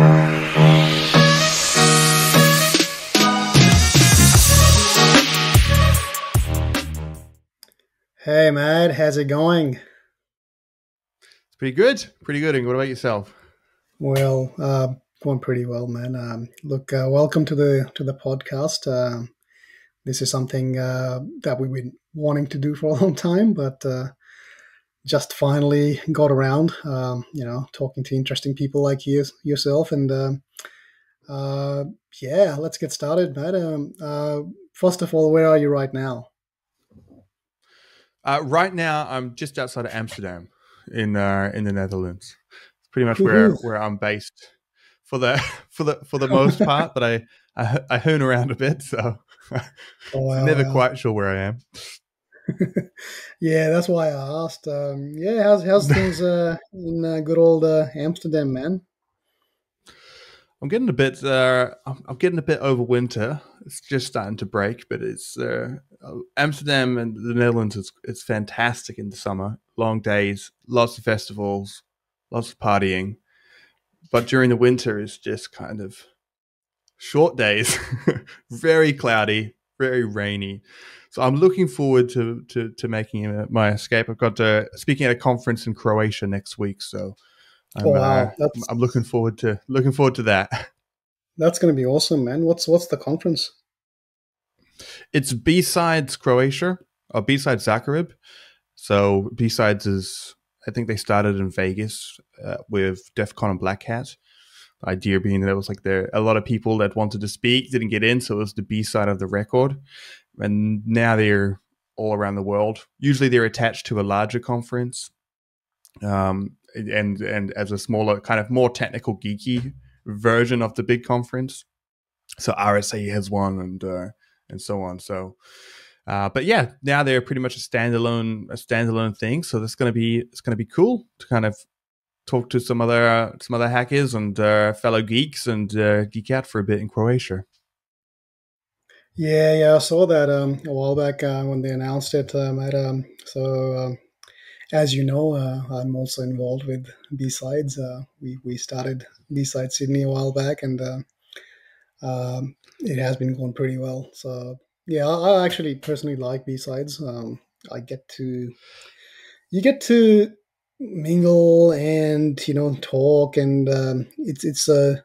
Hey, Matt, how's it going? It's pretty good. Pretty good. And what about yourself? Well, uh, going pretty well, man. Um, look, uh, welcome to the to the podcast. Uh, this is something uh, that we've been wanting to do for a long time, but uh, just finally got around. Um, you know, talking to interesting people like you yourself, and um, uh, yeah, let's get started, Matt. Um, first of all, where are you right now? Uh, right now, I'm just outside of Amsterdam, in uh, in the Netherlands. It's pretty much where where I'm based for the for the for the most part. but I, I I hoon around a bit, so oh, never quite sure where I am. yeah, that's why I asked. Um, yeah, how's how's things uh, in uh, good old uh, Amsterdam, man? I'm getting a bit. Uh, I'm getting a bit over winter. It's just starting to break, but it's uh, Amsterdam and the Netherlands. It's it's fantastic in the summer. Long days, lots of festivals, lots of partying. But during the winter, it's just kind of short days, very cloudy, very rainy. So I'm looking forward to to, to making my escape. I've got to, speaking at a conference in Croatia next week, so I'm, oh, wow. Uh, I'm looking forward to looking forward to that. That's going to be awesome, man. What's what's the conference? It's B-Sides Croatia or B-Sides Zagreb. So B-Sides is I think they started in Vegas uh, with DEF CON and Black Hat. The idea being that it was like there a lot of people that wanted to speak didn't get in, so it was the B side of the record. And now they're all around the world. Usually they're attached to a larger conference. Um, and and as a smaller kind of more technical geeky version of the big conference. So RSA has one and uh, and so on. So uh, but yeah, now they're pretty much a standalone a standalone thing. So that's gonna be it's gonna be cool to kind of talk to some other uh, some other hackers and uh, fellow geeks and uh, geek out for a bit in Croatia. Yeah, yeah, I saw that um, a while back uh, when they announced it. Um, at, um, so um, as you know, uh, I'm also involved with B-Sides. Uh, we, we started B-Sides Sydney a while back, and uh, um, it has been going pretty well. So, yeah, I, I actually personally like B-Sides. Um, I get to, you get to mingle and, you know, talk, and um, it's, it's a,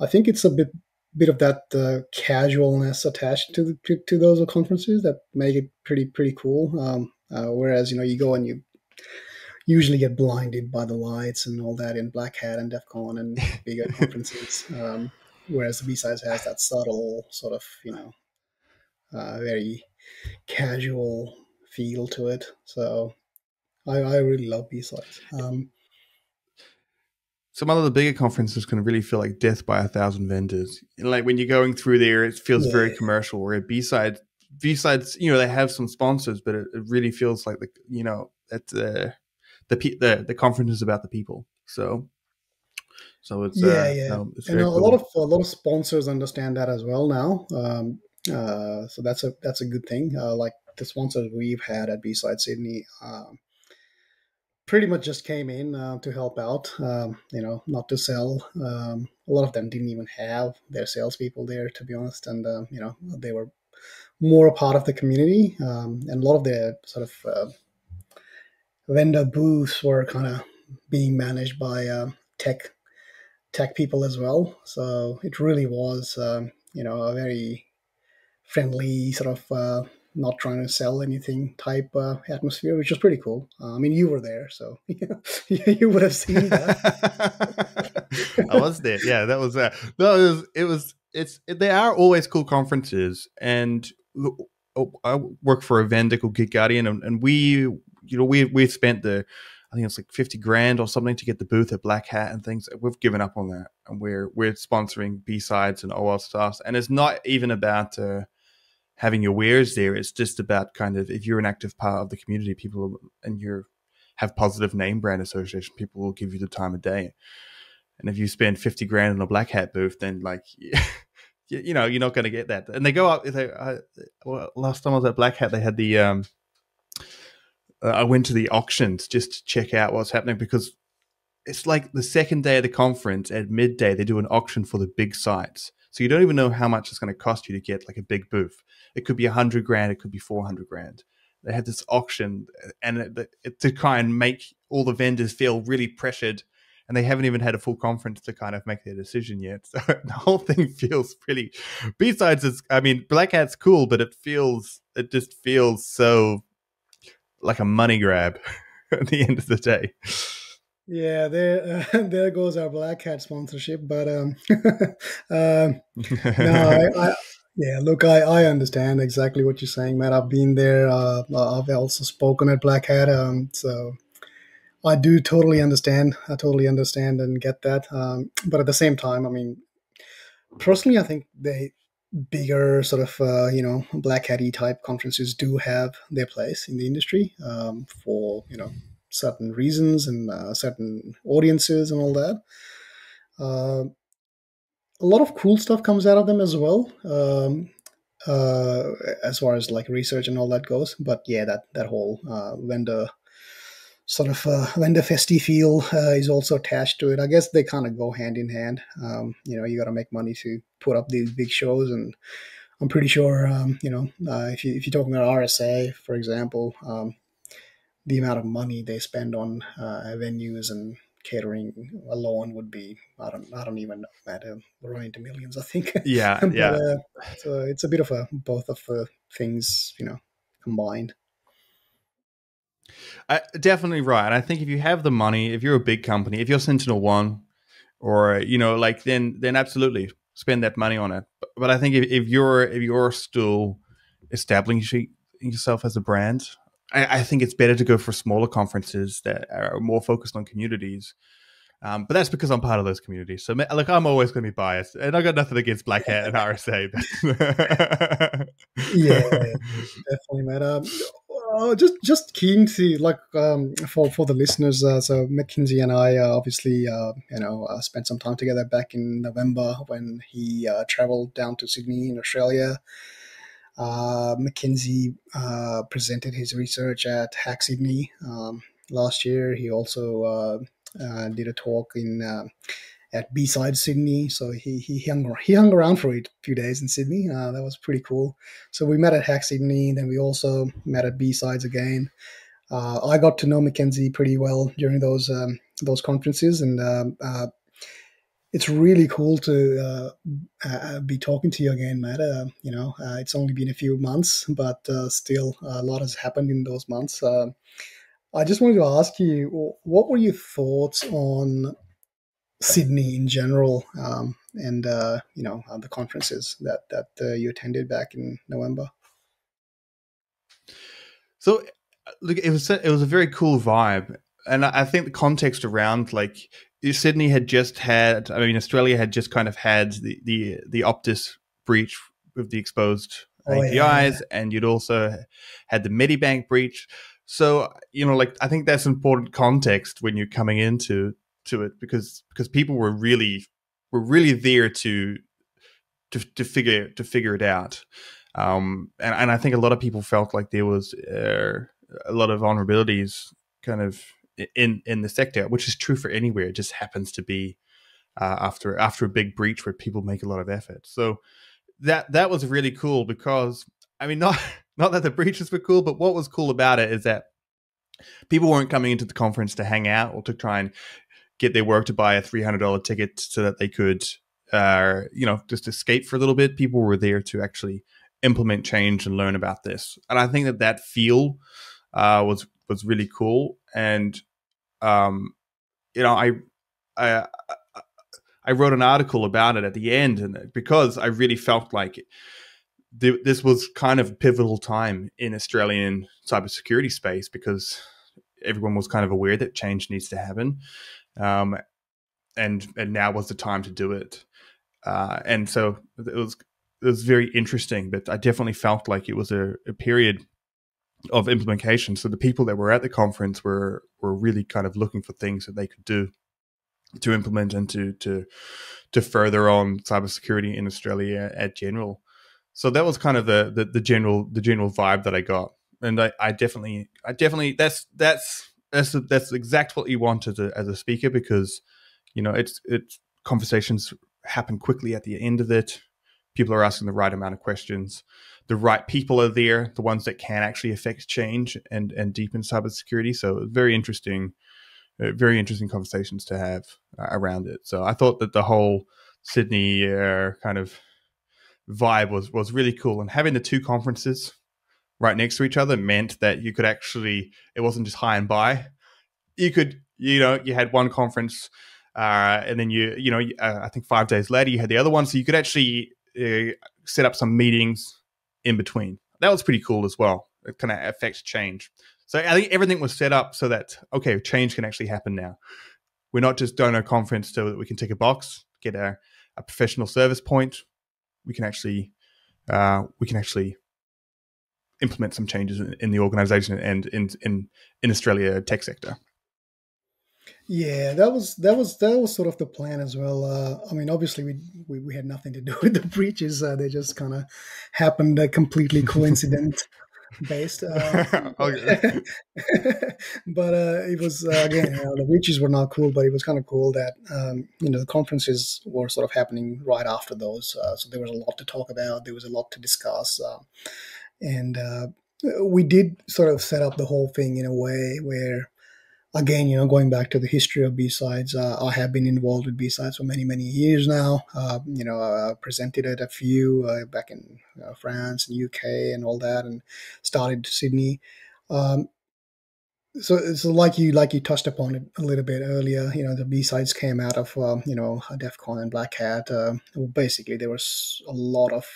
I think it's a bit bit of that uh, casualness attached to, the, to, to those conferences that make it pretty pretty cool. Um, uh, whereas you know you go and you usually get blinded by the lights and all that in Black Hat and DEF CON and bigger conferences. Um, whereas the B-Sides has that subtle sort of, you know, uh, very casual feel to it. So I, I really love B-Sides. Um, some of the bigger conferences can really feel like death by a thousand vendors. like when you're going through there, it feels yeah. very commercial. Where B-Side, B-Sides, you know, they have some sponsors, but it, it really feels like the, you know, that uh, the the the conference is about the people. So so it's yeah, uh, yeah, no, it's and a cool. lot of a lot of sponsors understand that as well now. Um, uh, so that's a that's a good thing. Uh, like the sponsors we've had at B-Side Sydney, um, pretty much just came in uh, to help out. Um, you know, not to sell. Um, a lot of them didn't even have their salespeople there, to be honest, and uh, you know they were more a part of the community, um, and a lot of their sort of uh, vendor booths were kind of being managed by uh, tech tech people as well. So it really was, um, you know, a very friendly sort of uh, not trying to sell anything type uh, atmosphere, which was pretty cool. Uh, I mean, you were there, so you would have seen that. I was there. Yeah, that was that. Uh, no, it was. It was. It's. They are always cool conferences, and I work for a vendor called GitGuardian, and, and we you know, we we spent the I think it's like fifty grand or something to get the booth at Black Hat and things. We've given up on that, and we're we're sponsoring B sides and OL stuff. And it's not even about uh, having your wares there. It's just about kind of if you're an active part of the community, people and you have positive name brand association, people will give you the time of day. And if you spend fifty grand on a Black Hat booth, then like. you know, you're not going to get that. And they go up. They, well, last time I was at Black Hat, they had the um, uh, I went to the auctions just to check out what's happening because it's like the second day of the conference at midday they do an auction for the big sites so you don't even know how much it's going to cost you to get like a big booth it could be a hundred grand it could be 400 grand they had this auction and it, it, to try and make all the vendors feel really pressured and they haven't even had a full conference to kind of make their decision yet so the whole thing feels pretty besides it's i mean black hat's cool but it feels it just feels so like a money grab at the end of the day yeah, there uh, there goes our Black Hat sponsorship. But um, um no, I, I, yeah, look, I, I understand exactly what you're saying, Matt. I've been there. Uh, I've also spoken at Black Hat, um, so I do totally understand. I totally understand and get that. Um, but at the same time, I mean, personally, I think they bigger sort of uh, you know black hatty type conferences do have their place in the industry um, for you know certain reasons and uh, certain audiences and all that. Uh, a lot of cool stuff comes out of them as well, um, uh, as far as like research and all that goes. But yeah, that that whole uh, vendor sort of uh, vendor festy feel uh, is also attached to it. I guess they kind of go hand in hand. Um, you know, you got to make money to put up these big shows and. I'm pretty sure, um, you know, if, you, if you're talking about RSA, for example, um, the amount of money they spend on uh, venues and catering alone would be I don't I don't even know that uh, we're into millions I think. Yeah but, yeah. uh, so it's a bit of a both of the things you know combined. Uh, definitely right and I think if you have the money if you're a big company if you're Sentinel One or you know like then then absolutely spend that money on it. But, but I think if, if you're if you're still establishing yourself as a brand I, I, think it's better to go for smaller conferences that are more focused on communities. Um, but that's because I'm part of those communities. So, like, I'm always going to be biased, and I got nothing against Black Hat and RSA. yeah, definitely, man. Um, uh, just, just keen to like um, for for the listeners. Uh, so, Mackenzie and I uh, obviously, uh, you know, uh, spent some time together back in November when he uh, traveled down to Sydney in Australia. Uh, Mackenzie uh, presented his research at Hack Sydney um, last year. He also uh, uh did a talk in uh, at B Side Sydney. So he he hung he hung around for a few days in Sydney. Uh, that was pretty cool. So we met at Hack Sydney, then we also met at B Sides again. I got to know Mackenzie pretty well during those um, those conferences, and um, it's really cool to uh, uh, be talking to you again, Matt. Uh, you know, uh, it's only been a few months, but uh, still a lot has happened in those months. Uh, I just wanted to ask you, what were your thoughts on Sydney in general, um, and you know the conferences that that you attended back in November? So, look, it was it was a very cool vibe, and I think the context around like Sydney had just had, I mean, Australia had just kind of had the the, the Optus breach with the exposed oh, APIs, yeah. and you'd also had the Medibank breach. So you know, like I think that's important context when you're coming into to it because because people were really were really there to to to figure to figure it out. Um, and, and I think a lot of people felt like there was uh, a lot of vulnerabilities kind of in in the sector, which is true for anywhere. It just happens to be uh, after after a big breach where people make a lot of effort. So that that was really cool because I mean not not that the breaches were cool, but what was cool about it is that people weren't coming into the conference to hang out or to try and get their work to buy a three hundred dollar ticket so that they could uh, you know just escape for a little bit. People were there to actually implement change and learn about this, and I think that that feel uh, was was really cool. And um, you know, I, I I wrote an article about it at the end, and because I really felt like th- this was kind of a pivotal time in Australian cybersecurity space because everyone was kind of aware that change needs to happen, um, and and now was the time to do it. Uh, and so it was it was very interesting, but I definitely felt like it was a, a period of implementation. So the people that were at the conference were were really kind of looking for things that they could do to implement and to to to further on cybersecurity in Australia at general. So that was kind of the the, the general the general vibe that I got, and I, I definitely I definitely that's that's that's that's exactly what you want as a, as a speaker because you know it's it's conversations happen quickly at the end of it. People are asking the right amount of questions. The right people are there, the ones that can actually affect change and and deepen cybersecurity. So very interesting, uh, very interesting conversations to have uh, around it. So I thought that the whole Sydney uh, kind of vibe was was really cool, and having the two conferences right next to each other meant that you could actually it wasn't just high and by. You could you know you had one conference uh, and then you you know uh, I think five days later you had the other one, so you could actually uh, set up some meetings in between. That was pretty cool as well. It kind of affects change. So I think everything was set up so that okay, change can actually happen now. We're not just doing a conference so that we can tick a box, get a, a professional service point. We can actually uh, we can actually implement some changes in, in the organization and in, in in Australia tech sector. Yeah, that was that was that was sort of the plan as well. Uh, I mean, obviously we, we, we had nothing to do with the breaches; uh, they just kind of happened uh, completely coincident based. Uh, but uh, it was uh, again, you know, the breaches were not cool, but it was kind of cool that um, you know the conferences were sort of happening right after those, so there was a lot to talk about. There was a lot to discuss, and we did sort of set up the whole thing in a way where again, you know, going back to the history of B-sides, uh, I have been involved with B-sides for many, many years now. Uh, you know, I presented at a few uh, back in uh, France and UK and all that, and started Sydney. Um, so, so like you like you touched upon it a little bit earlier, you know, the B-sides came out of um, you know DEF CON and Black Hat. Uh, basically, there was a lot of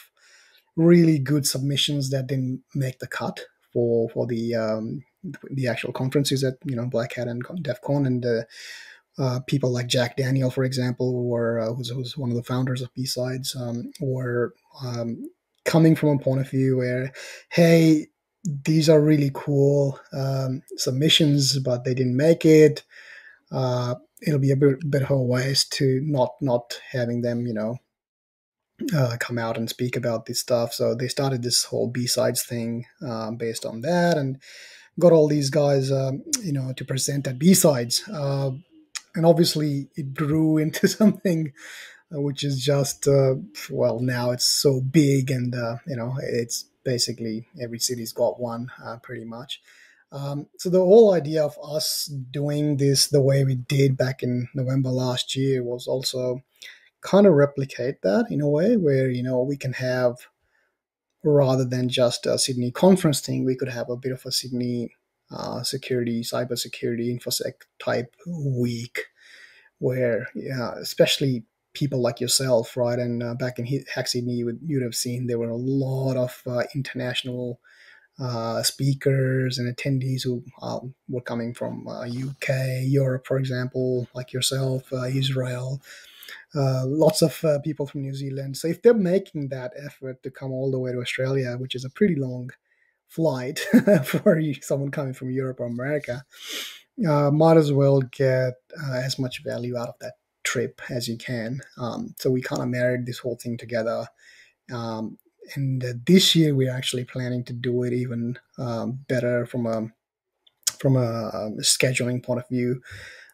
really good submissions that didn't make the cut for for the um, the actual conferences at you know Black Hat and DEF CON and uh, uh, people like Jack Daniel, for example, or uh, who's, who's, one of the founders of B-Sides, um, were um, coming from a point of view where, hey, these are really cool um, submissions, but they didn't make it. Uh, it'll be a bit, bit of a waste to not not having them, you know, uh, come out and speak about this stuff. So they started this whole B sides thing um, based on that, and got all these guys, um, you know, to present at B sides. Uh, and obviously, it grew into something uh, which is just uh, well, now it's so big, and uh, you know, it's basically every city's got one, uh, pretty much. Um, so the whole idea of us doing this the way we did back in November last year was also kind of replicate that in a way where you know we can have rather than just a Sydney conference thing, we could have a bit of a Sydney uh, security, cyber security, infosec type week, where yeah, especially people like yourself, right? And uh, back in Hack Sydney, you would you'd have seen there were a lot of uh, international uh, speakers and attendees who um, were coming from UK, uh, Europe, for example, like yourself, uh, Israel. Uh, lots of uh, people from New Zealand. So if they're making that effort to come all the way to Australia, which is a pretty long flight for someone coming from Europe or America, uh, might as well get uh, as much value out of that trip as you can. Um, so we kind of married this whole thing together. Um, and uh, this year we're actually planning to do it even um, better from a from a, um, scheduling point of view,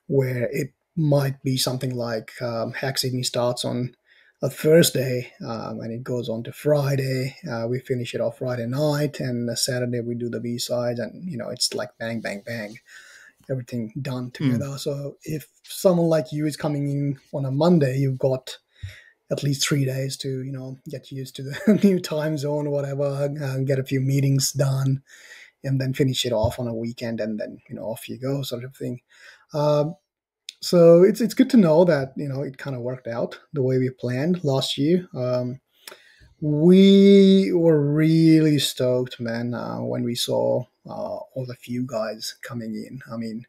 where it might be something like um, Hack Sydney starts on a Thursday um, and it goes on to Friday. Uh, we finish it off Friday night, and Saturday we do the B sides, and you know it's like bang, bang, bang, everything done hmm. together. Mm. So if someone like you is coming in on a Monday, you've got at least three days to you know get used to the new time zone or whatever, uh, get a few meetings done, and then finish it off on a weekend, and then you know off you go, sort of thing. Um, so it's it's good to know that you know it kind of worked out the way we planned last year. Um, we were really stoked, man, uh, when we saw uh, all the few guys coming in. I mean,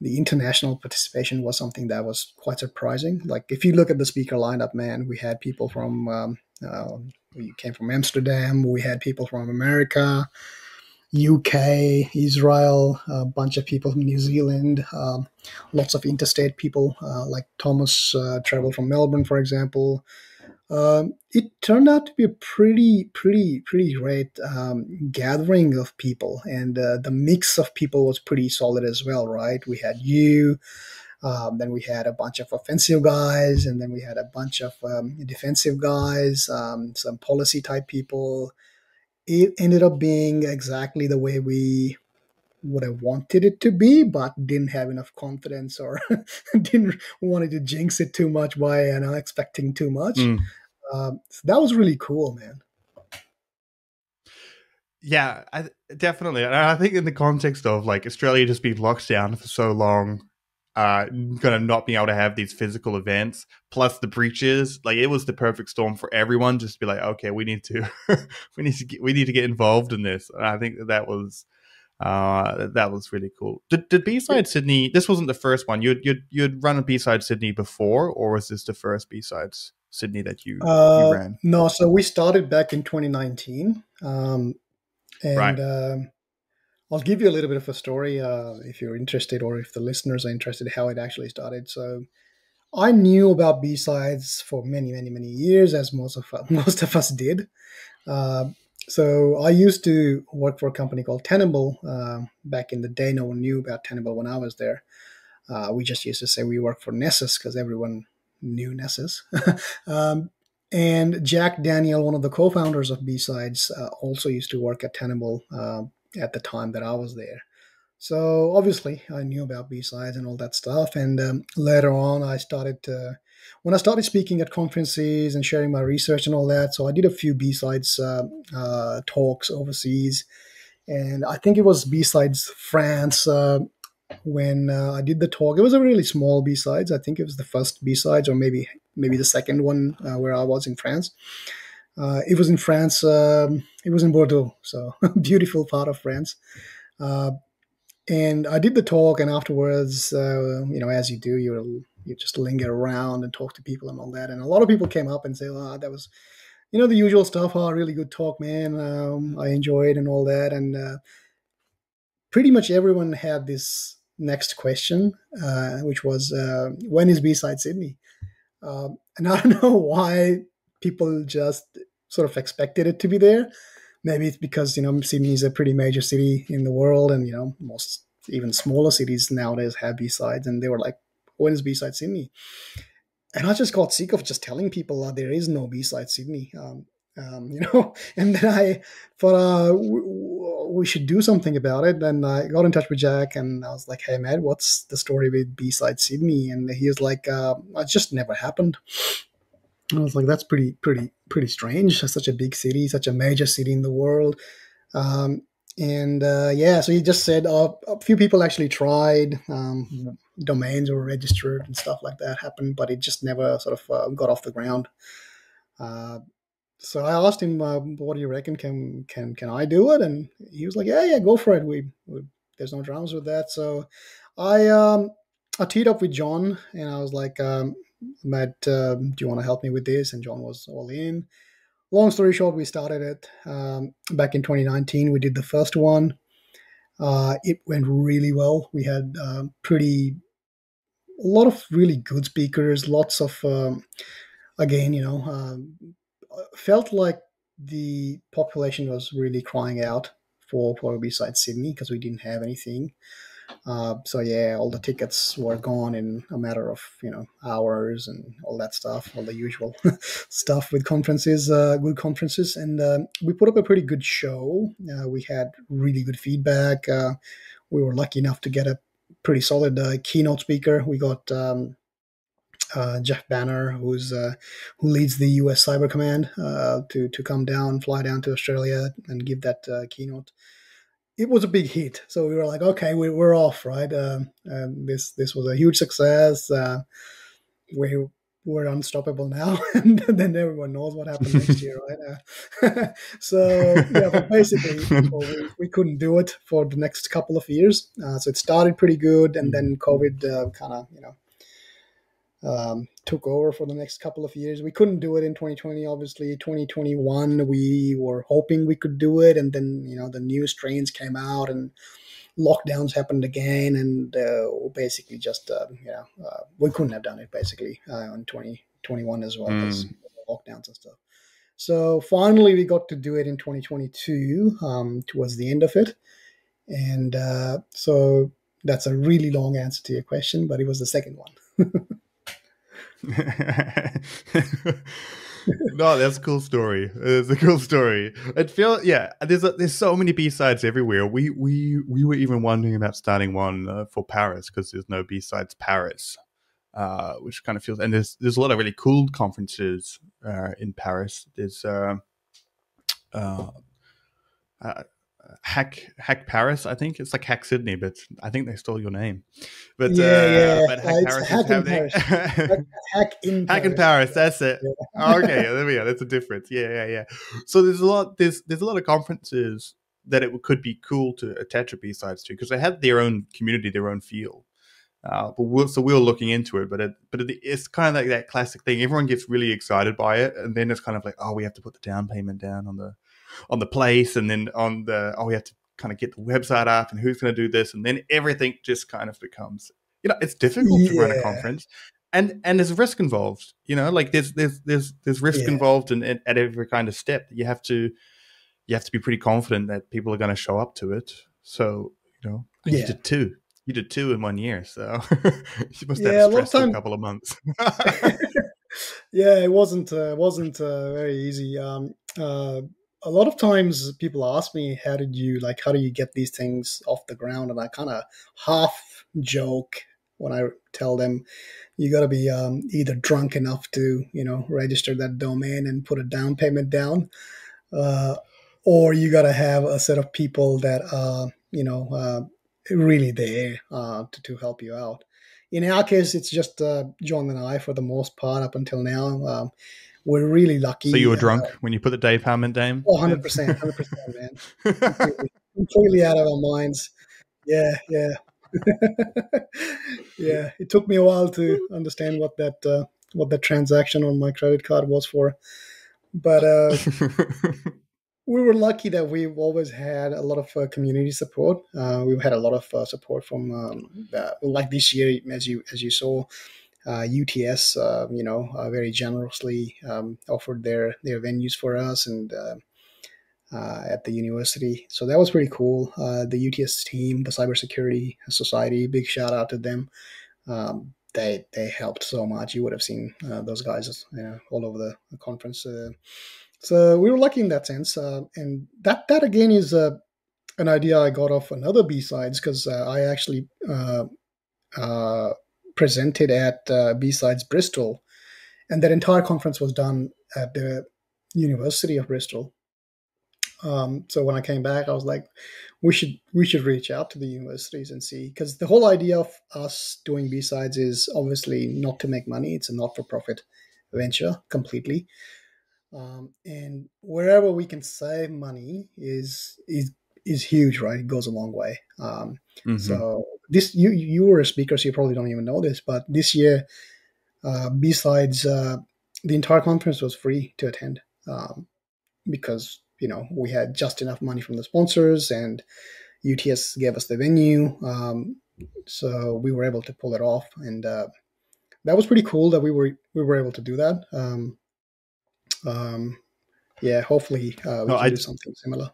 the international participation was something that was quite surprising. Like if you look at the speaker lineup, man, we had people from um, uh, we came from Amsterdam, we had people from America. UK, Israel, a bunch of people from New Zealand, um, lots of interstate people, uh, like Thomas uh, traveled from Melbourne, for example. Um, it turned out to be a pretty, pretty, pretty great um, gathering of people, and uh, the mix of people was pretty solid as well. Right, we had you, um, then we had a bunch of offensive guys, and then we had a bunch of um, defensive guys, um, some policy type people. It ended up being exactly the way we would have wanted it to be, but didn't have enough confidence or didn't wanted to jinx it too much by you know expecting too much. Mm. Um, so that was really cool, man. Yeah, I, definitely. And I think in the context of like Australia just being locked down for so long, uh, kind of not being able to have these physical events, plus the breaches, like it was the perfect storm for everyone. Just to be like, okay, we need to, we need to get, we need to get involved in this. And I think that, that was uh, that was really cool. Did, did B side Sydney? This wasn't the first one. You'd you'd you'd run a B side Sydney before, or was this the first B sides Sydney that you, uh, you ran? No, so we started back in 2019, um, and right. um, I'll give you a little bit of a story uh, if you're interested, or if the listeners are interested, how it actually started. So. I knew about B sides for many, many, many years, as most of most of us did. Uh, so I used to work for a company called Tenable uh, back in the day. No one knew about Tenable when I was there. Uh, we just used to say we work for Nessus because everyone knew Nessus. um, and Jack Daniel, one of the co-founders of B-Sides, uh, also used to work at Tenable uh, at the time that I was there. So obviously I knew about B-Sides and all that stuff. And um, later on, I started when I started speaking at conferences and sharing my research and all that, so I did a few B sides uh, uh, talks overseas, and I think it was B sides France uh, when uh, I did the talk. It was a really small B sides. I think it was the first B sides, or maybe maybe the second one uh, where I was in France. Uh, it was in France. Um, it was in Bordeaux, so beautiful part of France and I did the talk, and afterwards, uh, you know, as you do, you you just linger around and talk to people and all that. And a lot of people came up and say, "Oh, that was, you know, the usual stuff. Oh, really good talk, man. Um, I enjoyed and all that." And uh, pretty much everyone had this next question, uh, which was, uh, "When is B side Sydney?" And I don't know why people just sort of expected it to be there maybe it's because you know Sydney is a pretty major city in the world, and you know most even smaller cities nowadays have B sides, and they were like, "When is B side Sydney?" And I just got sick of just telling people that there is no B side Sydney. Um, um, you know, and then I thought uh, we should do something about it. And I got in touch with Jack, and I was like, "Hey, man, what's the story with B side Sydney?" And he was like, uh, "It just never happened." I was like, that's pretty, pretty, pretty strange. Such a big city, such a major city in the world. Um, and uh, yeah, so he just said uh, a few people actually tried, um, domains were registered and stuff like that happened, but it just never sort of uh, got off the ground. Uh, so I asked him, uh, "What do you reckon? Can can can I do it?" And he was like, "Yeah, yeah, go for it. We, we there's no dramas with that." So I um, I teed up with John, and I was like, um, Matt, um, do you want to help me with this? And John was all in. Long story short, we started it um, back in 2019. We did the first one. Uh, it went really well. We had um, pretty, a lot of really good speakers, lots of, um, again, you know, um, felt like the population was really crying out for, for B-Sides Sydney because we didn't have anything. Uh, so yeah, all the tickets were gone in a matter of you know hours and all that stuff, all the usual stuff with conferences, uh, good conferences, and uh, we put up a pretty good show. Uh, we had really good feedback. Uh, we were lucky enough to get a pretty solid uh, keynote speaker. We got um, Jeff Banner, who's who leads the U.S. Cyber Command, to to come down, fly down to Australia, and give that keynote it was a big hit. So we were like, okay, we, are off, right? Um, this this was a huge success. Uh, we we're unstoppable now, and then everyone knows what happened next year, right? Uh, so yeah, but basically, we, we, couldn't do it for the next couple of years. Uh, so it started pretty good, and then COVID uh, kind of you know um, took over for the next couple of years. We couldn't do it in 2020, obviously. 2021, we were hoping we could do it, and then you know the new strains came out and lockdowns happened again, and uh, basically just uh, you know uh, we couldn't have done it basically uh, in 2021 as well because mm. lockdowns and stuff. So finally, we got to do it in 2022 um, towards the end of it, and uh, so that's a really long answer to your question, but it was the second one. no, that's a cool story. It's a cool story. It feel yeah. There's a, there's so many B sides everywhere. We we we were even wondering about starting one uh, for Paris because there's no B sides Paris, uh, which kind of feels. And there's there's a lot of really cool conferences uh, in Paris. There's uh, uh, uh Hack Hack Paris, I think it's like Hack Sydney, but I think they stole your name. But yeah, uh, yeah, but Hack Paris hack in Paris. hack, in Hack in Paris. That's it. Yeah. Oh, okay, there we go. That's a difference. Yeah, yeah, yeah. So there's a lot. There's there's a lot of conferences that it could be cool to attach a B sides to because they have their own community, their own feel. Uh, but we're, so we are looking into it, but it, but it, it's kind of like that classic thing. Everyone gets really excited by it, and then it's kind of like, oh, we have to put the down payment down on the on the place and then on the oh we have to kind of get the website up and who's going to do this. And then everything just kind of becomes you know it's difficult yeah. to run a conference. And and there's risk involved you know like there's there's there's there's risk yeah. involved in, in, at every kind of step. You have to you have to be pretty confident that people are going to show up to it. So you know yeah. you did two. You did two in one year so you must have stressed for a couple of months. Yeah it wasn't uh, wasn't uh, very easy. Um uh a lot of times people ask me how did you like how do you get these things off the ground? And i kind of half joke when i tell them you got to be um, either drunk enough to you know register that domain and put a down payment down uh, or you got to have a set of people that are you know uh, really there uh, to, to help you out. In our case it's just uh, john and i for the most part up until now um, we're really lucky. So you were drunk uh, when you put the day payment down? Oh, 100%, 100%, man. completely, completely out of our minds. Yeah, yeah. yeah, it took me a while to understand what that uh, what that transaction on my credit card was for, but uh, we were lucky that we've always had a lot of uh, community support. Uh, we've had a lot of uh, support from um, like this year, as you as you saw, uh, UTS, uh, you know, uh, very generously um, offered their their venues for us and uh, uh, at the university. So that was pretty cool. Uh, the UTS team, the Cybersecurity Society, big shout out to them. Um, they they helped so much. You would have seen those guys you know, all over the conference. so we were lucky in that sense, and that that again is an idea I got off another B sides because I actually presented at uh, B-Sides Bristol, and that entire conference was done at the University of Bristol. Um, so when I came back, I was like, we should we should reach out to the universities and see because the whole idea of us doing B-Sides is obviously not to make money. It's a not-for-profit venture completely. Um, and wherever we can save money is is is huge, right? It goes a long way. Um, mm-hmm. So this you you were a speaker, so you probably don't even know this, but this year, uh, B-Sides uh, the entire conference was free to attend um, because you know we had just enough money from the sponsors and UTS gave us the venue, um, so we were able to pull it off, and uh, that was pretty cool that we were we were able to do that. Um, um, yeah, hopefully uh, we no, can I, do something similar.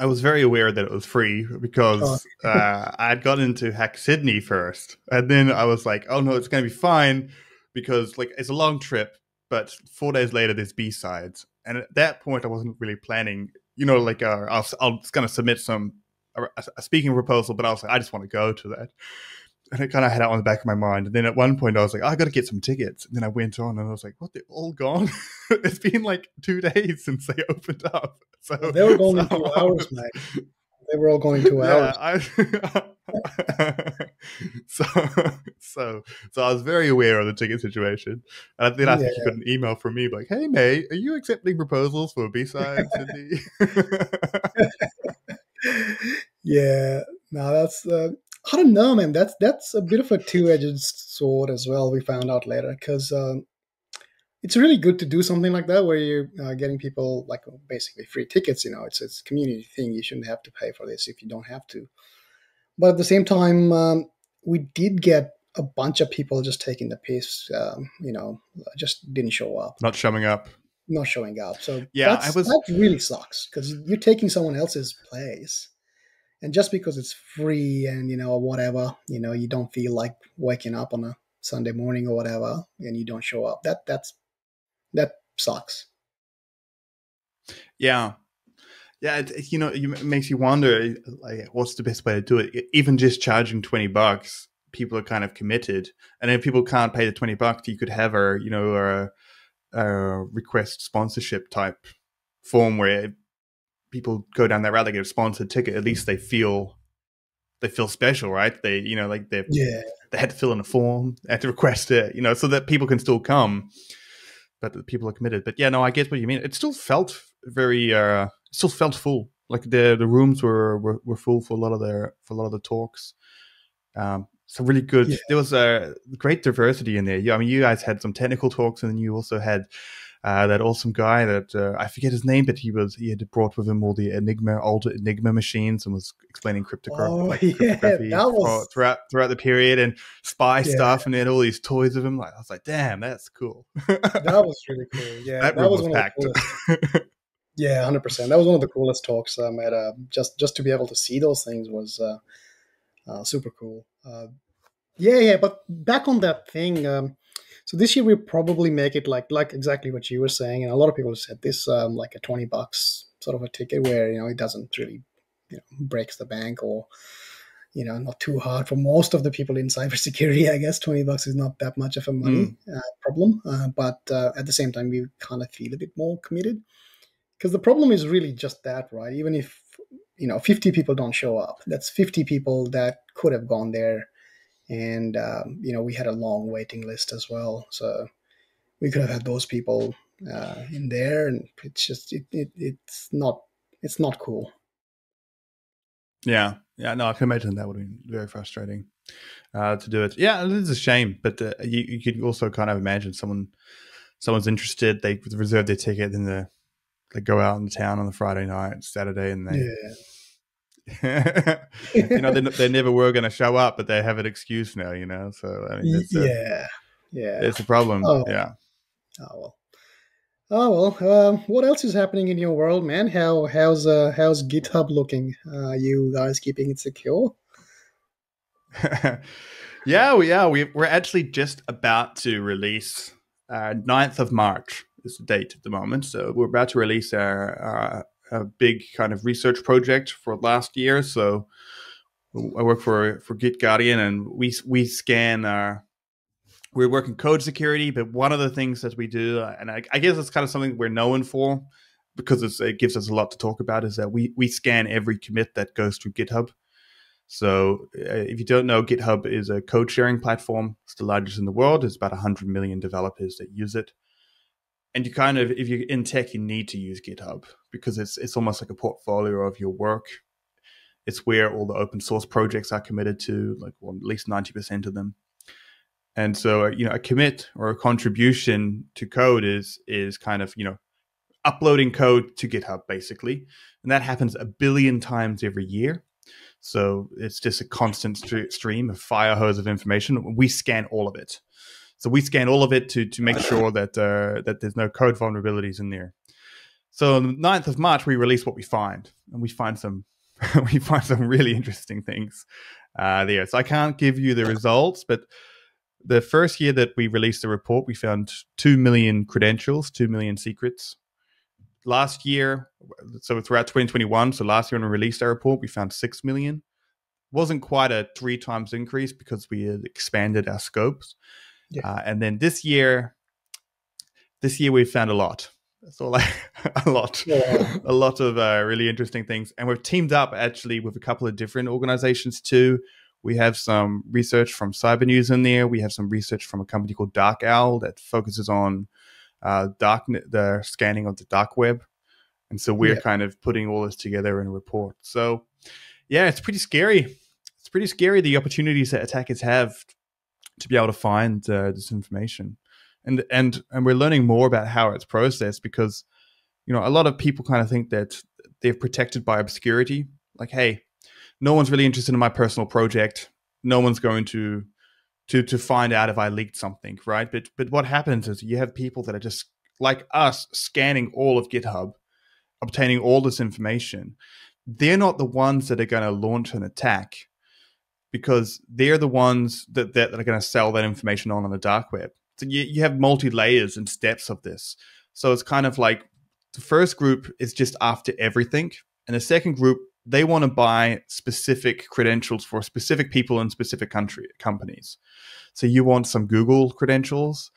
I was very aware that it was free because oh. uh, I had got into Hack Sydney first, and then I was like, "Oh no, it's going to be fine," because like it's a long trip. But four days later, there's B sides, and at that point, I wasn't really planning. You know, like uh, I was, I was going to submit some a, a speaking proposal, but I was like, I just want to go to that and it kind of had it on the back of my mind. And then at one point, I was like, oh, I got to get some tickets. And then I went on and I was like, what? They're all gone? it's been like two days since they opened up. So well, they were going so, two hours, mate. They were all going two hours. I, so, so, so I was very aware of the ticket situation. And then I think yeah. you got an email from me like, hey, mate, are you accepting proposals for B-Sides? yeah, no, that's uh, I don't know, man. That's that's a bit of a two-edged sword as well. We found out later because um, it's really good to do something like that where you're uh, getting people like basically free tickets. You know, it's it's a community thing. You shouldn't have to pay for this if you don't have to. But at the same time, um, we did get a bunch of people just taking the piss, um, you know, just didn't show up, not showing up, not showing up. So yeah, I was that really sucks because you're taking someone else's place, and just because it's free and you know whatever, you know, you don't feel like waking up on a Sunday morning or whatever, and you don't show up. That that's that sucks. Yeah, yeah, it, you know, it makes you wonder, eh, like, what's the best way to do it? Even just charging twenty bucks, people are kind of committed, and if people can't pay the twenty bucks, you could have a, you know, a, a request sponsorship type form where people go down that route. They get a sponsored ticket. At least they feel they feel special, right? They, you know, like they yeah they had to fill in a form, they had to request it, you know, so that people can still come, but the people are committed. But yeah, no, I get what you mean. It still felt very uh still felt full. Like the the rooms were, were, were full for a lot of the for a lot of the talks. Um, so really good. Yeah. There was a great diversity in there. I mean, you guys had some technical talks, and then you also had uh, that awesome guy that uh, I forget his name, but he was he had brought with him all the Enigma old Enigma machines and was explaining cryptogra- oh, like, yeah, cryptography was... throughout throughout the period and spy yeah. stuff, and they had all these toys of him. Like I was like, damn, that's cool. that was really cool. Yeah, that, that was, was packed. Yeah, hundred percent. That was one of the coolest talks um, at uh, just just to be able to see those things was uh, uh, super cool. Uh, yeah, yeah. But back on that thing, um, so this year we'll probably make it like like exactly what you were saying, and a lot of people have said this um, like a twenty bucks sort of a ticket where you know it doesn't really you know breaks the bank or you know not too hard for most of the people in cybersecurity. I guess twenty bucks is not that much of a money mm. uh, problem, uh, but uh, at the same time we kind of feel a bit more committed because the problem is really just that right even if you know 50 people don't show up that's 50 people that could have gone there and um, you know we had a long waiting list as well so we could have had those people uh, in there and it's just it, it, it's not it's not cool yeah yeah no i can imagine that would be very frustrating uh, to do it yeah it is a shame but uh, you, you could also kind of imagine someone someone's interested they reserve their ticket then the they go out in the town on the Friday night, Saturday, and they. Yeah. you know, they, they never were going to show up, but they have an excuse now. You know, so I mean, it's a, yeah, yeah, it's a problem. Oh. Yeah. Oh well. Oh well. Um, what else is happening in your world, man? How how's uh, how's GitHub looking? Uh, you guys keeping it secure? yeah, we, are. we, we're actually just about to release uh, 9th of March is the date at the moment. So we're about to release our, our, our big kind of research project for last year. So I work for for GitGuardian, and we we scan our. We're working code security, but one of the things that we do, and I, I guess it's kind of something we're known for, because it gives us a lot to talk about, is that we we scan every commit that goes through GitHub. So, uh, if you don't know, GitHub is a code sharing platform. It's the largest in the world. There's about 100 million developers that use it and you kind of if you're in tech you need to use github because it's it's almost like a portfolio of your work. It's where all the open source projects are committed to like well, at least 90% of them. And so uh, you know a commit or a contribution to code is is kind of you know uploading code to github basically. And that happens a billion times every year. So it's just a constant st- stream of fire hose of information. We scan all of it so we scan all of it to to make sure that uh, that there's no code vulnerabilities in there. So on the 9th of March, we release what we find, and we find some we find some really interesting things uh, there. So I can't give you the results, but the first year that we released the report, we found two million credentials, two million secrets. Last year, so throughout 2021, so last year when we released our report, we found six million. Wasn't quite a three times increase because we had expanded our scopes. Yeah. Uh, and then this year, this year we've found a lot. So like a lot, yeah. a lot of uh, really interesting things, and we've teamed up actually with a couple of different organizations too. We have some research from Cybernews in there. We have some research from a company called DarkOwl that focuses on uh, dark the scanning of the dark web, and so we're yeah. kind of putting all this together in a report. So yeah, it's pretty scary. It's pretty scary the opportunities that attackers have to be able to find uh, this information and and and we're learning more about how it's processed because you know a lot of people kind of think that they're protected by obscurity like hey no one's really interested in my personal project no one's going to to to find out if I leaked something, right? But but what happens is you have people that are just like us scanning all of GitHub, obtaining all this information. They're not the ones that are going to launch an attack because they're the ones that, that, that are going to sell that information on on the dark web. So you, you have multi layers and steps of this. So it's kind of like the first group is just after everything, and the second group they want to buy specific credentials for specific people in specific country companies. So you want some Google credentials.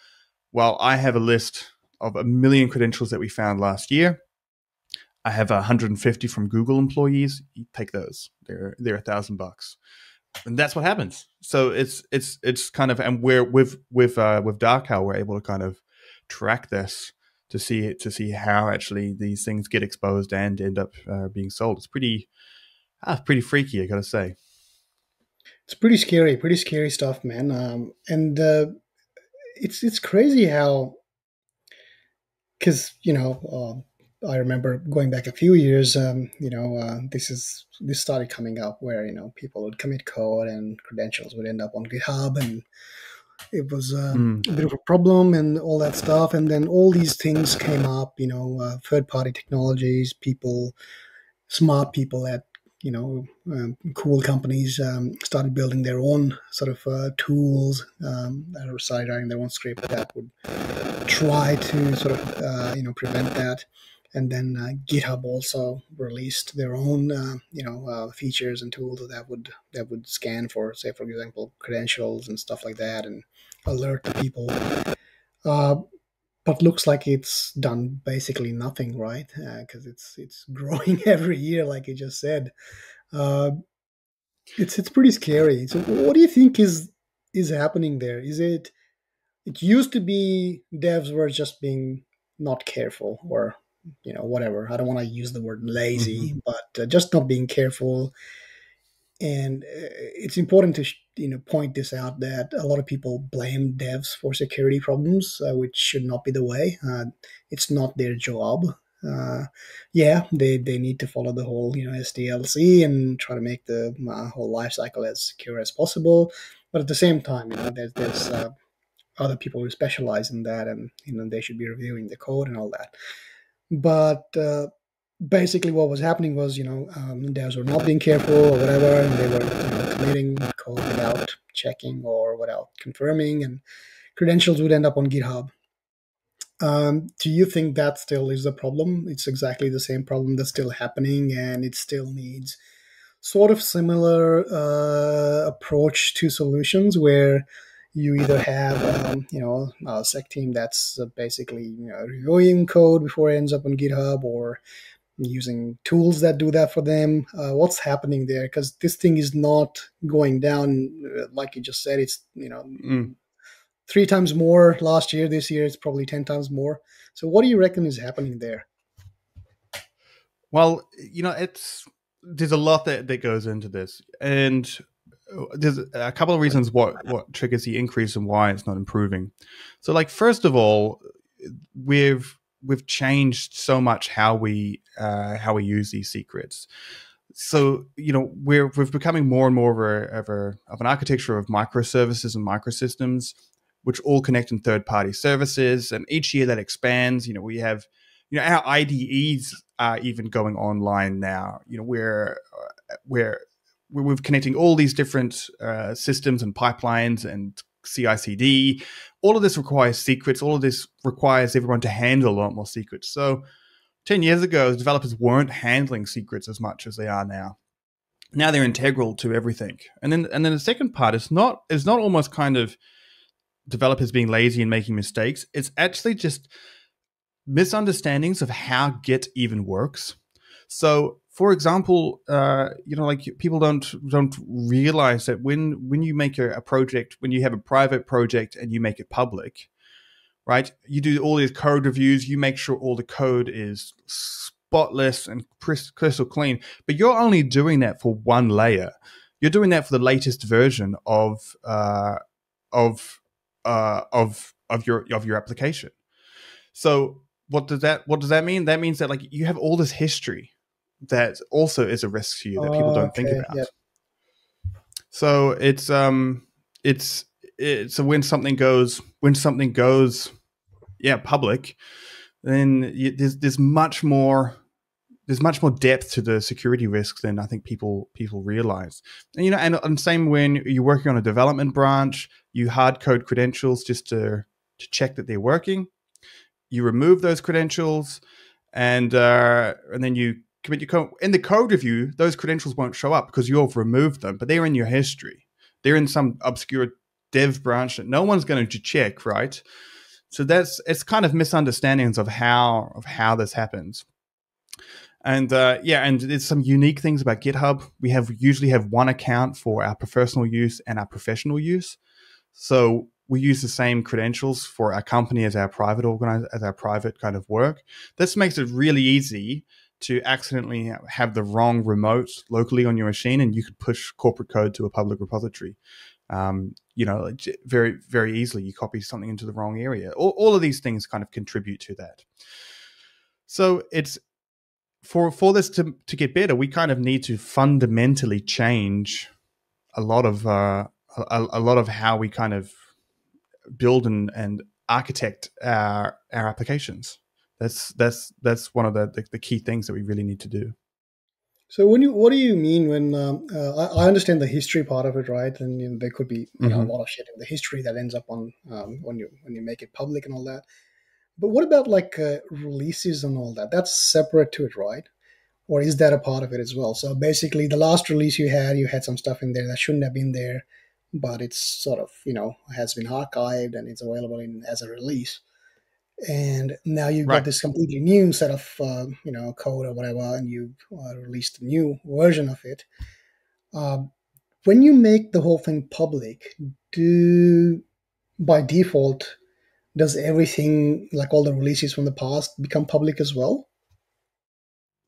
Well, I have a list of a million credentials that we found last year. I have 150 from Google employees. You take those. They're they're a thousand bucks, and that's what happens. So it's it's it's kind of and we're with with uh, with DarkOwl we're able to kind of track this to see to see how actually these things get exposed and end up uh, being sold. It's pretty ah, pretty freaky, I gotta say. It's pretty scary, pretty scary stuff, man. Um, and uh, it's it's crazy how, because you know, uh, I remember going back a few years. Um, you know, uh, this is this started coming up where you know people would commit code and credentials would end up on GitHub and it was uh, mm. a bit of a problem and all that stuff. And then all these things came up, you know, uh, third party technologies, people, smart people at, you know, um, cool companies um, started building their own sort of uh, tools um, that are side writing their own script that would try to sort of, uh, you know, prevent that and then uh, GitHub also released their own uh, you know uh, features and tools that would that would scan for say for example credentials and stuff like that and alert people. Uh, but looks like it's done basically nothing, right? Because uh, it's it's growing every year, like you just said. Uh, it's it's pretty scary. So, what do you think is is happening there? Is it? It used to be devs were just being not careful, or you know whatever. I don't want to use the word lazy, mm-hmm. but uh, just not being careful and uh, it's important to you know point this out that a lot of people blame devs for security problems, uh, which should not be the way. Uh, it's not their job. Uh, yeah, they, they need to follow the whole you know SDLC and try to make the uh, whole lifecycle as secure as possible. But at the same time, you know, there's, there's uh, other people who specialize in that, and you know they should be reviewing the code and all that. But basically what was happening was, you know, um, devs were not being careful or whatever, and they were you know, committing code without checking or without confirming, and credentials would end up on GitHub. Um, do you think that still is a problem? It's exactly the same problem that's still happening, and it still needs sort of similar uh, approach to solutions where you either have um, you know a sec team that's uh, basically you know, reviewing code before it ends up on GitHub, or using tools that do that for them. Uh, what's happening there? Because this thing is not going down, uh, like you just said. It's you know mm. three times more last year. This year it's probably ten times more. So what do you reckon is happening there? Well, you know, it's there's a lot that, that goes into this, and there's a couple of reasons what what triggers the increase and why it's not improving. So, like first of all, we've we've changed so much how we uh, how we use these secrets. So you know we're we're becoming more and more of, a, of, a, of an architecture of microservices and microsystems, which all connect in third party services. And each year that expands, you know we have you know our IDEs are even going online now. You know we're uh, we're we're connecting all these different uh, systems and pipelines and CI/CD. All of this requires secrets. All of this requires everyone to handle a lot more secrets. So, ten years ago, developers weren't handling secrets as much as they are now. Now they're integral to everything. And then, and then the second part is not is not almost kind of developers being lazy and making mistakes. It's actually just misunderstandings of how Git even works. So for example, uh, you know, like people don't don't realize that when when you make a, a, project, when you have a private project and you make it public, right? You do all these code reviews. You make sure all the code is spotless and crystal clean. But you're only doing that for one layer. You're doing that for the latest version of uh, of uh, of of your of your application. So what does that what does that mean? That means that like you have all this history that also is a risk to you that people don't okay, think about. Yep. So it's um it's it's so when something goes when something goes yeah public then you, there's there's much more there's much more depth to the security risks than I think people people realize. And, you know, and, and same when you're working on a development branch, you hard code credentials just to to check that they're working. You remove those credentials, and uh, and then you commit your code. In the code review, those credentials won't show up because you've removed them, but they're in your history. They're in some obscure dev branch that no one's going to check, right? So that's it's kind of misunderstandings of how of how this happens. And uh, yeah, and there's some unique things about GitHub. We have usually have one account for our professional use and our professional use. So we use the same credentials for our company as our private organize as our private kind of work. This makes it really easy to accidentally have the wrong remote locally on your machine, and you could push corporate code to a public repository. Um, you know, very very easily. You copy something into the wrong area. All, all of these things kind of contribute to that. So it's for for this to to get better, we kind of need to fundamentally change a lot of uh, a, a, lot of how we kind of build and, and architect our our applications. That's that's that's one of the, the, the key things that we really need to do. So when you what do you mean when um, uh, I, understand the history part of it, right? And you know, there could be you know, mm-hmm. a lot of shit in the history that ends up on um, when you when you make it public and all that. But what about like uh, releases and all that? That's separate to it, right? Or is that a part of it as well? So basically, the last release you had, you had some stuff in there that shouldn't have been there, but it's sort of you know has been archived and it's available in as a release. And now you've right. got this completely new set of uh, you know code or whatever, and you uh, released a new version of it. Uh, when you make the whole thing public, do by default does everything like all the releases from the past become public as well?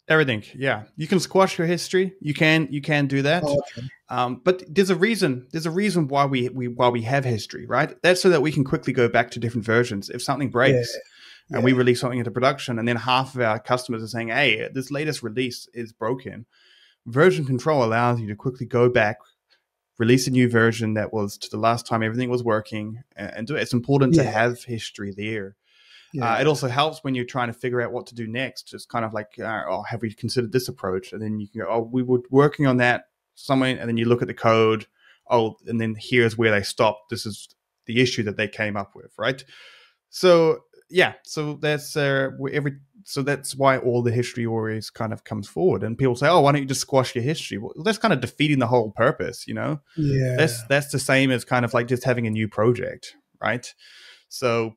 Everything, yeah. You can squash your history. You can you can do that. Oh, okay. um, but there's a reason. There's a reason why we, we why we have history, right? That's so that we can quickly go back to different versions. If something breaks yeah. and yeah. we release something into production, and then half of our customers are saying, "Hey, this latest release is broken," version control allows you to quickly go back, release a new version that was to the last time everything was working and do it. It's important yeah. to have history there. Yeah. Uh, it also helps when you're trying to figure out what to do next. It's kind of like, uh, oh, have we considered this approach? And then you can go, oh, we were working on that somewhere. And then you look at the code. Oh, and then here's where they stopped. This is the issue that they came up with, right? So yeah, so that's uh, every so that's why all the history always kind of comes forward and people say oh why don't you just squash your history well that's kind of defeating the whole purpose you know yeah that's that's the same as kind of like just having a new project right so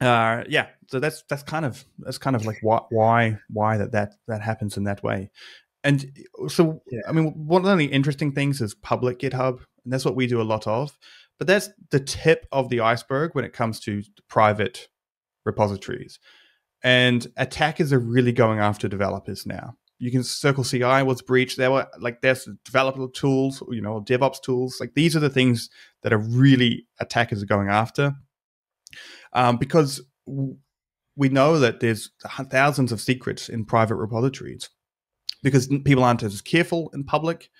uh yeah so that's that's kind of that's kind of like why why why that that that happens in that way and so yeah. i mean one of the interesting things is public github and that's what we do a lot of but that's the tip of the iceberg when it comes to private repositories and attackers are really going after developers now. You can Circle CI was breached. There were like there's developer tools, you know, DevOps tools. Like these are the things that are really attackers are going after, um, because we know that there's thousands of secrets in private repositories because people aren't as careful in public.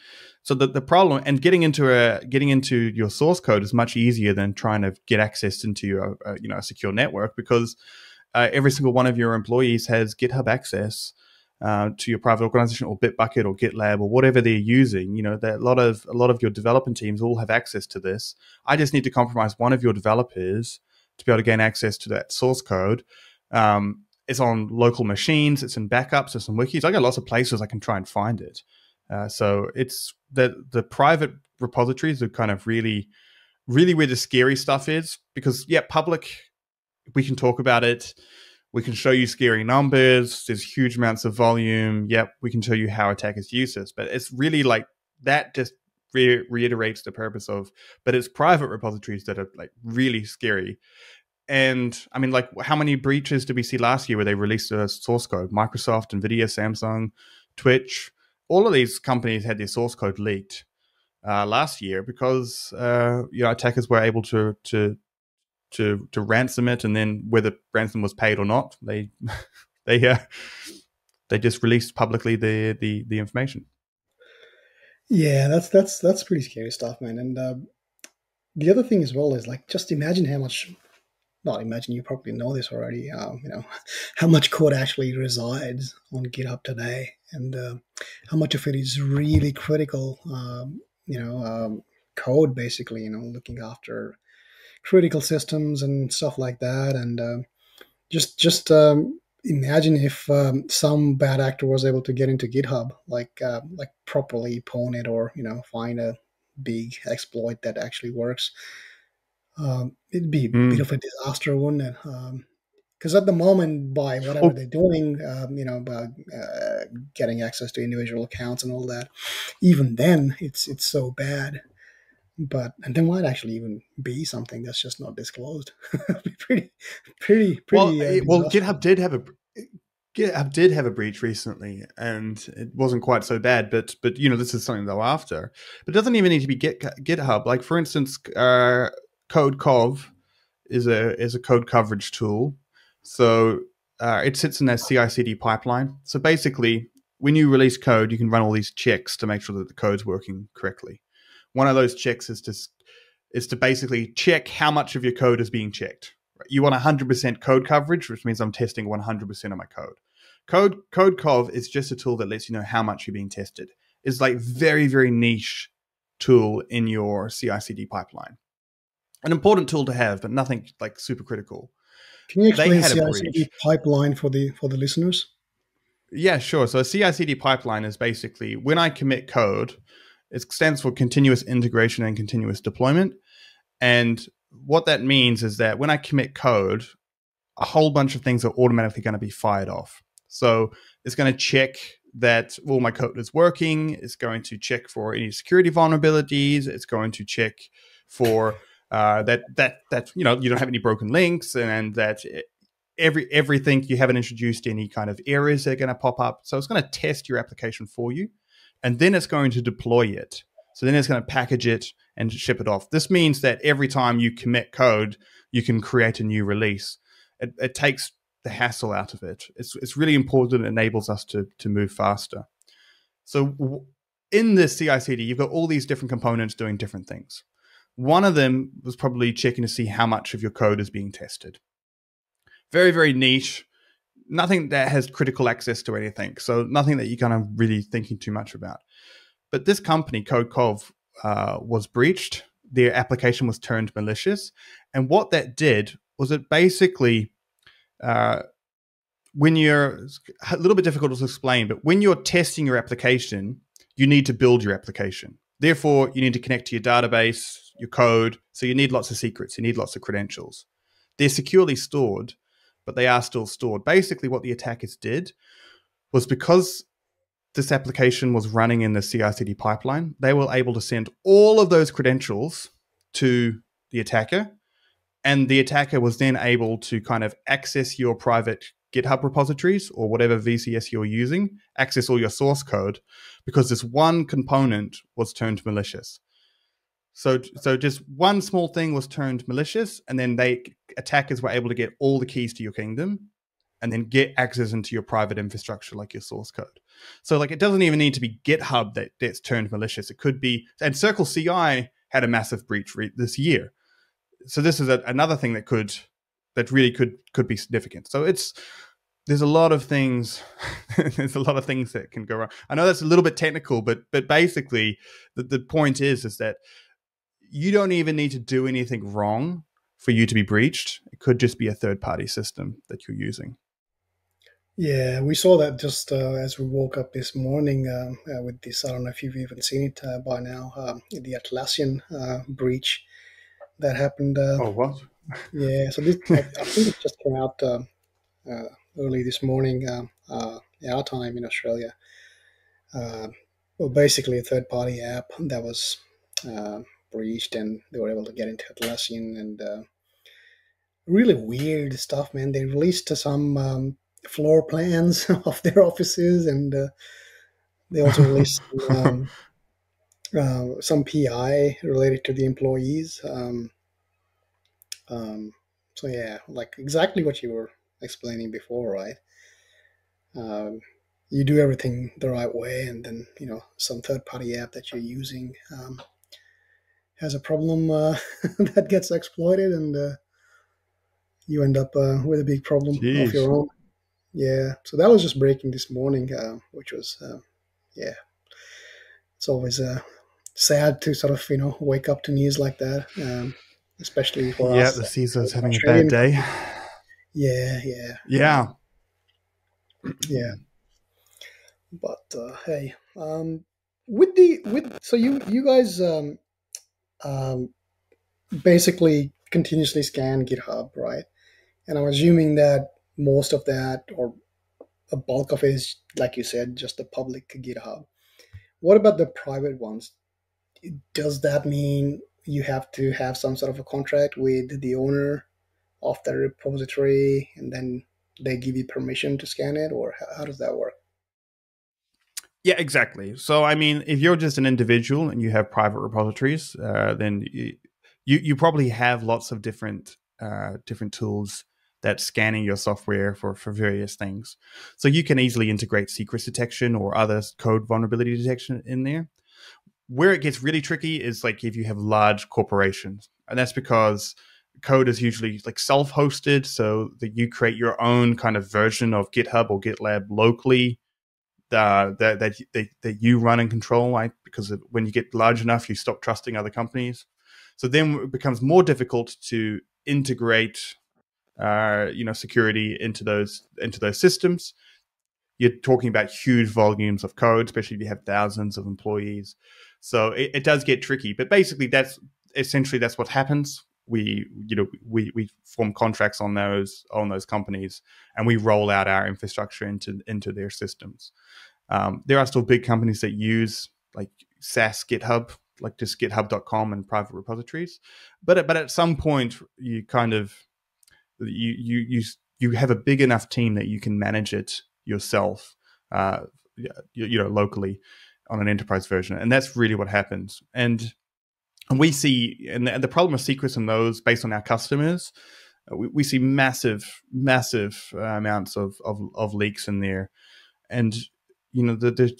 So the, the problem and getting into a getting into your source code is much easier than trying to get access into your uh, you know a secure network because uh, every single one of your employees has GitHub access uh, to your private organization or Bitbucket or GitLab or whatever they're using. You know, that a lot of a lot of your development teams all have access to this. I just need to compromise one of your developers to be able to gain access to that source code. Um, it's on local machines. It's in backups. It's in wikis. I got lots of places I can try and find it. Uh, so it's the the private repositories are kind of really, really where the scary stuff is because yeah, public we can talk about it. We can show you scary numbers. There's huge amounts of volume. Yep, we can show you how attackers use this. But it's really like that just re reiterates the purpose of, but it's private repositories that are like really scary. And I mean, like, how many breaches did we see last year where they released a source code? Microsoft, Nvidia, Samsung, Twitch, all of these companies had their source code leaked uh, last year because uh, you know attackers were able to to to to ransom it, and then whether ransom was paid or not, they they uh, they just released publicly the the the information. Yeah, that's that's that's pretty scary stuff, man. And uh, the other thing as well is like just imagine how much not imagine you probably know this already um, you know how much code actually resides on github today and uh, how much of it is really critical um, you know um, code basically you know looking after critical systems and stuff like that and uh, just just um, imagine if um, some bad actor was able to get into github like uh, like properly pawn it or you know find a big exploit that actually works um, it'd be a mm. bit of a disaster, wouldn't it? Because um, at the moment, by whatever oh. they're doing, um, you know, by uh, getting access to individual accounts and all that, even then, it's it's so bad. But and there might actually even be something that's just not disclosed. pretty, pretty, pretty. Well, uh, well, GitHub did have a GitHub did have a breach recently, and it wasn't quite so bad. But but you know this is something they'll after. But it doesn't even need to be Git, GitHub. Like for instance, uh, CodeCov is a is a code coverage tool. So uh, it sits in their CI/CD pipeline. So basically, when you release code, you can run all these checks to make sure that the code's working correctly. One of those checks is to is to basically check how much of your code is being checked. You want 100% code coverage, which means I'm testing 100% of my code. Code CodeCov is just a tool that lets you know how much you're being tested. It's like very very niche tool in your CI/CD pipeline an important tool to have, but nothing like super critical. Can you explain CI/CD pipeline for the for the listeners? Yeah, sure. So a CI/CD pipeline is basically when I commit code, it stands for continuous integration and continuous deployment. And what that means is that when I commit code, a whole bunch of things are automatically going to be fired off. So it's going to check that all my code is working. It's going to check for any security vulnerabilities. It's going to check for uh, that that that you know you don't have any broken links and that every everything you haven't introduced any kind of errors that are going to pop up. So it's going to test your application for you, and then it's going to deploy it. So then it's going to package it and ship it off. This means that every time you commit code, you can create a new release. It, it takes the hassle out of it. It's it's really important. It enables us to to move faster. So in this CI/CD, you've got all these different components doing different things. One of them was probably checking to see how much of your code is being tested. Very, very niche. Nothing that has critical access to anything. So nothing that you're kind of really thinking too much about. But this company, CodeCov, uh, was breached. Their application was turned malicious. And what that did was it basically, uh, when you're a little bit difficult to explain, but when you're testing your application, you need to build your application. Therefore, you need to connect to your database, your code. So you need lots of secrets, you need lots of credentials. They're securely stored, but they are still stored. Basically, what the attackers did was because this application was running in the CI CD pipeline, they were able to send all of those credentials to the attacker. And the attacker was then able to kind of access your private GitHub repositories or whatever VCS you're using, access all your source code, because this one component was turned malicious. So, so just one small thing was turned malicious, and then they attackers were able to get all the keys to your kingdom, and then get access into your private infrastructure like your source code. So, like, it doesn't even need to be GitHub that that's turned malicious. It could be, and Circle CI had a massive breach re- this year. So, this is a, another thing that could that really could could be significant. So, it's there's a lot of things there's a lot of things that can go wrong. I know that's a little bit technical, but but basically the, the point is is that you don't even need to do anything wrong for you to be breached. It could just be a third party system that you're using. Yeah, we saw that just uh, as we woke up this morning um, uh, with this. I don't know if you've even seen it uh, by now. Um, the Atlassian uh, breach that happened. Uh, oh, what? Yeah, so this, I, I, think it just came out uh, early this morning, our time in Australia. well, basically, a third party app that was breached and they were able to get into Atlassian and uh, really weird stuff, man. They released some um, floor plans of their offices and uh, they also released um, uh, some PI related to the employees. Um, um, so yeah, like exactly what you were explaining before, right? Um, you do everything the right way, and then you know some third-party app that you're using um, has a problem uh, that gets exploited, and uh, you end up uh, with a big problem Jeez. of your own. Yeah, so that was just breaking this morning, uh, which was yeah, it's always uh, sad to sort of you know wake up to news like that, um, especially for yeah, us. the CISO's having a bad day. Yeah, yeah, yeah, yeah. But uh, hey, um, with the with so you you guys um, um, basically continuously scan GitHub, right? And I'm assuming that most of that or a bulk of it is, like you said, just the public GitHub. What about the private ones? Does that mean you have to have some sort of a contract with the owner of the repository and then they give you permission to scan it, or how does that work? Yeah, exactly. So, I mean, if you're just an individual and you have private repositories, uh, then you, you probably have lots of different uh, different tools that's scanning your software for, for various things. So you can easily integrate secrets detection or other code vulnerability detection in there. Where it gets really tricky is like if you have large corporations, and that's because code is usually like self-hosted, so that you create your own kind of version of GitHub or GitLab locally uh, that, that, that that you run and control, right? Because when you get large enough, you stop trusting other companies. So then it becomes more difficult to integrate uh, you know security into those into those systems. You're talking about huge volumes of code, especially if you have thousands of employees. So it, it does get tricky. But basically, that's essentially that's what happens. We you know we we form contracts on those on those companies, and we roll out our infrastructure into into their systems. Um, there are still big companies that use like SaaS GitHub, like just GitHub.com and private repositories, but but at some point you kind of you you you you have a big enough team that you can manage it yourself, uh, you, you know, locally on an enterprise version, and that's really what happens. And and we see, and the, the problem with secrets and those based on our customers, uh, we, we see massive, massive uh, amounts of, of, of leaks in there, and you know the, the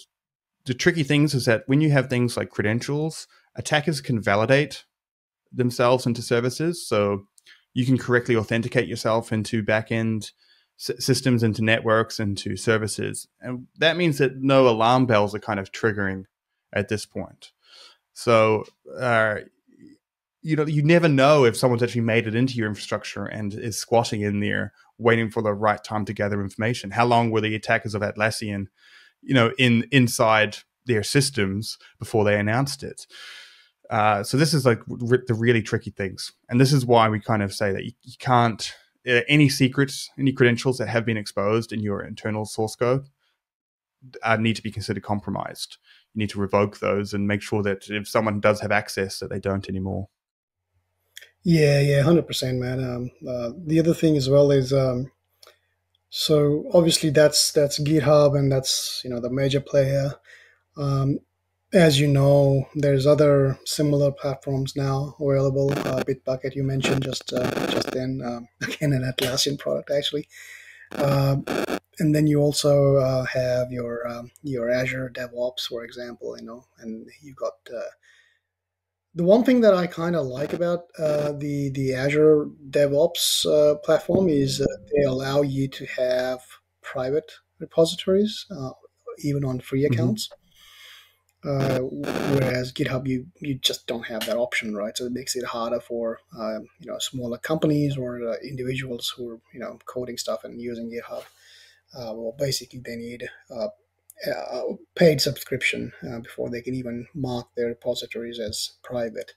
the tricky things is that when you have things like credentials, attackers can validate themselves into services. So you can correctly authenticate yourself into backend systems, into networks, into services. And that means that no alarm bells are kind of triggering at this point. So, uh, you know, you never know if someone's actually made it into your infrastructure and is squatting in there waiting for the right time to gather information. How long were the attackers of Atlassian, you know, in inside their systems before they announced it? Uh, so this is like the really tricky things, and this is why we kind of say that you, you can't uh, any secrets, any credentials that have been exposed in your internal source code uh, need to be considered compromised. You need to revoke those and make sure that if someone does have access, that they don't anymore. Yeah, yeah, hundred percent, man. Um, uh, the other thing as well is, um, so obviously that's that's GitHub and that's you know the major player. Um, as you know, there's other similar platforms now available. Uh, Bitbucket, you mentioned just uh, just then, um, again an Atlassian product actually. Uh, and then you also uh, have your um, your Azure DevOps, for example, you know, and you've got uh, the one thing that I kind of like about uh, the the Azure DevOps platform is they allow you to have private repositories, even on free mm-hmm. accounts. Mm-hmm uh, whereas GitHub, you you just don't have that option, right? So it makes it harder for uh, you know smaller companies or uh, individuals who are you know coding stuff and using GitHub. Uh, well, basically, they need a paid subscription uh, before they can even mark their repositories as private.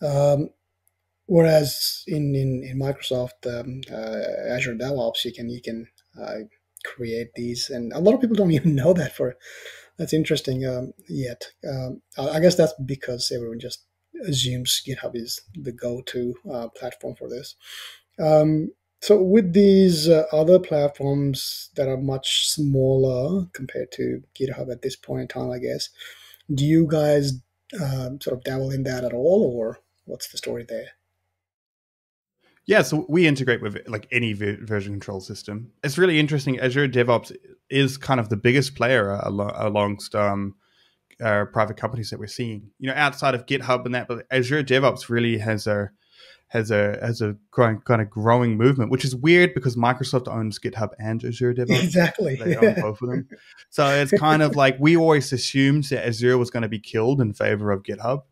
Um, whereas in, in, in Microsoft um, uh, Azure DevOps, you can you can create these, and a lot of people don't even know that for that's interesting um, yet. Um, I guess that's because everyone just assumes GitHub is the go-to uh, platform for this. Um, so with these uh, other platforms that are much smaller compared to GitHub at this point in time, I guess, do you guys uh, sort of dabble in that at all, or what's the story there? Yeah, so we integrate with like any version control system. It's really interesting. Azure DevOps is kind of the biggest player along, alongst um, private companies that we're seeing. You know, outside of GitHub and that, but Azure DevOps really has a has a has a growing, kind of growing movement, which is weird because Microsoft owns GitHub and Azure DevOps. Exactly, they own both of them. So it's kind of like we always assumed that Azure was going to be killed in favor of GitHub,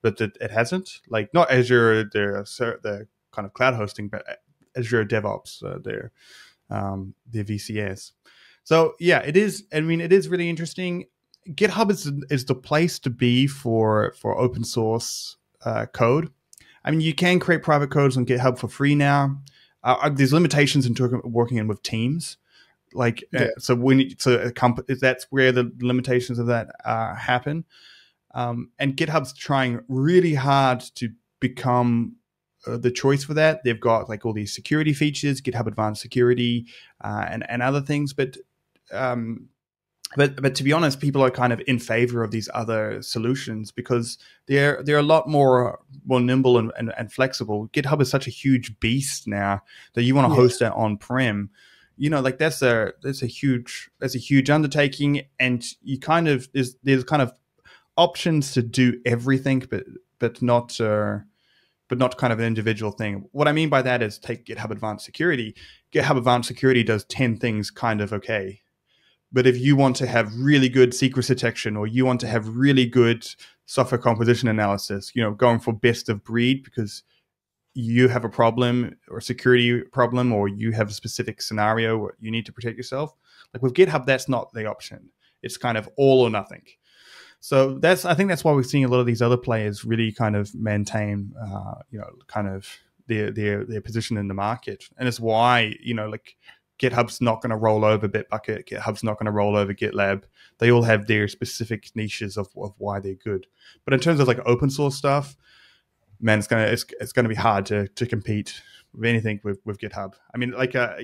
but it, it hasn't. Like not Azure, the the kind of cloud hosting, but Azure DevOps, uh, their um, their VCS. So yeah, it is. I mean, it is really interesting. GitHub is is the place to be for for open source uh, code I mean, you can create private codes on GitHub for free now. Uh, uh there's limitations in working in with teams. Like, uh, yeah. uh, so when you, so a company, that's where the limitations of that uh, happen. Um, and GitHub's trying really hard to become uh, the choice for that. They've got like all these security features, GitHub Advanced Security, and and other things. But um, but but to be honest, people are kind of in favor of these other solutions because they're they're a lot more more nimble and, and, and flexible. GitHub is such a huge beast now that you want to yeah. host it on prem. You know, like that's a that's a huge that's a huge undertaking, and you kind of is there's kind of options to do everything, but but not. Uh, but not kind of an individual thing. What I mean by that is take GitHub Advanced Security. GitHub Advanced Security does 10 things kind of okay but if you want to have really good secret detection or you want to have really good software composition analysis, you know, going for best of breed because you have a problem or security problem or you have a specific scenario where you need to protect yourself. Like with GitHub, that's not the option. It's kind of all or nothing. So that's I think that's why we're seeing a lot of these other players really kind of maintain, uh, you know, kind of their their their position in the market, and it's why you know like GitHub's not going to roll over Bitbucket. GitHub's not going to roll over GitLab. They all have their specific niches of, of why they're good. But in terms of like open source stuff, man, it's gonna it's, it's gonna be hard to to compete with anything with, with GitHub. I mean, like uh,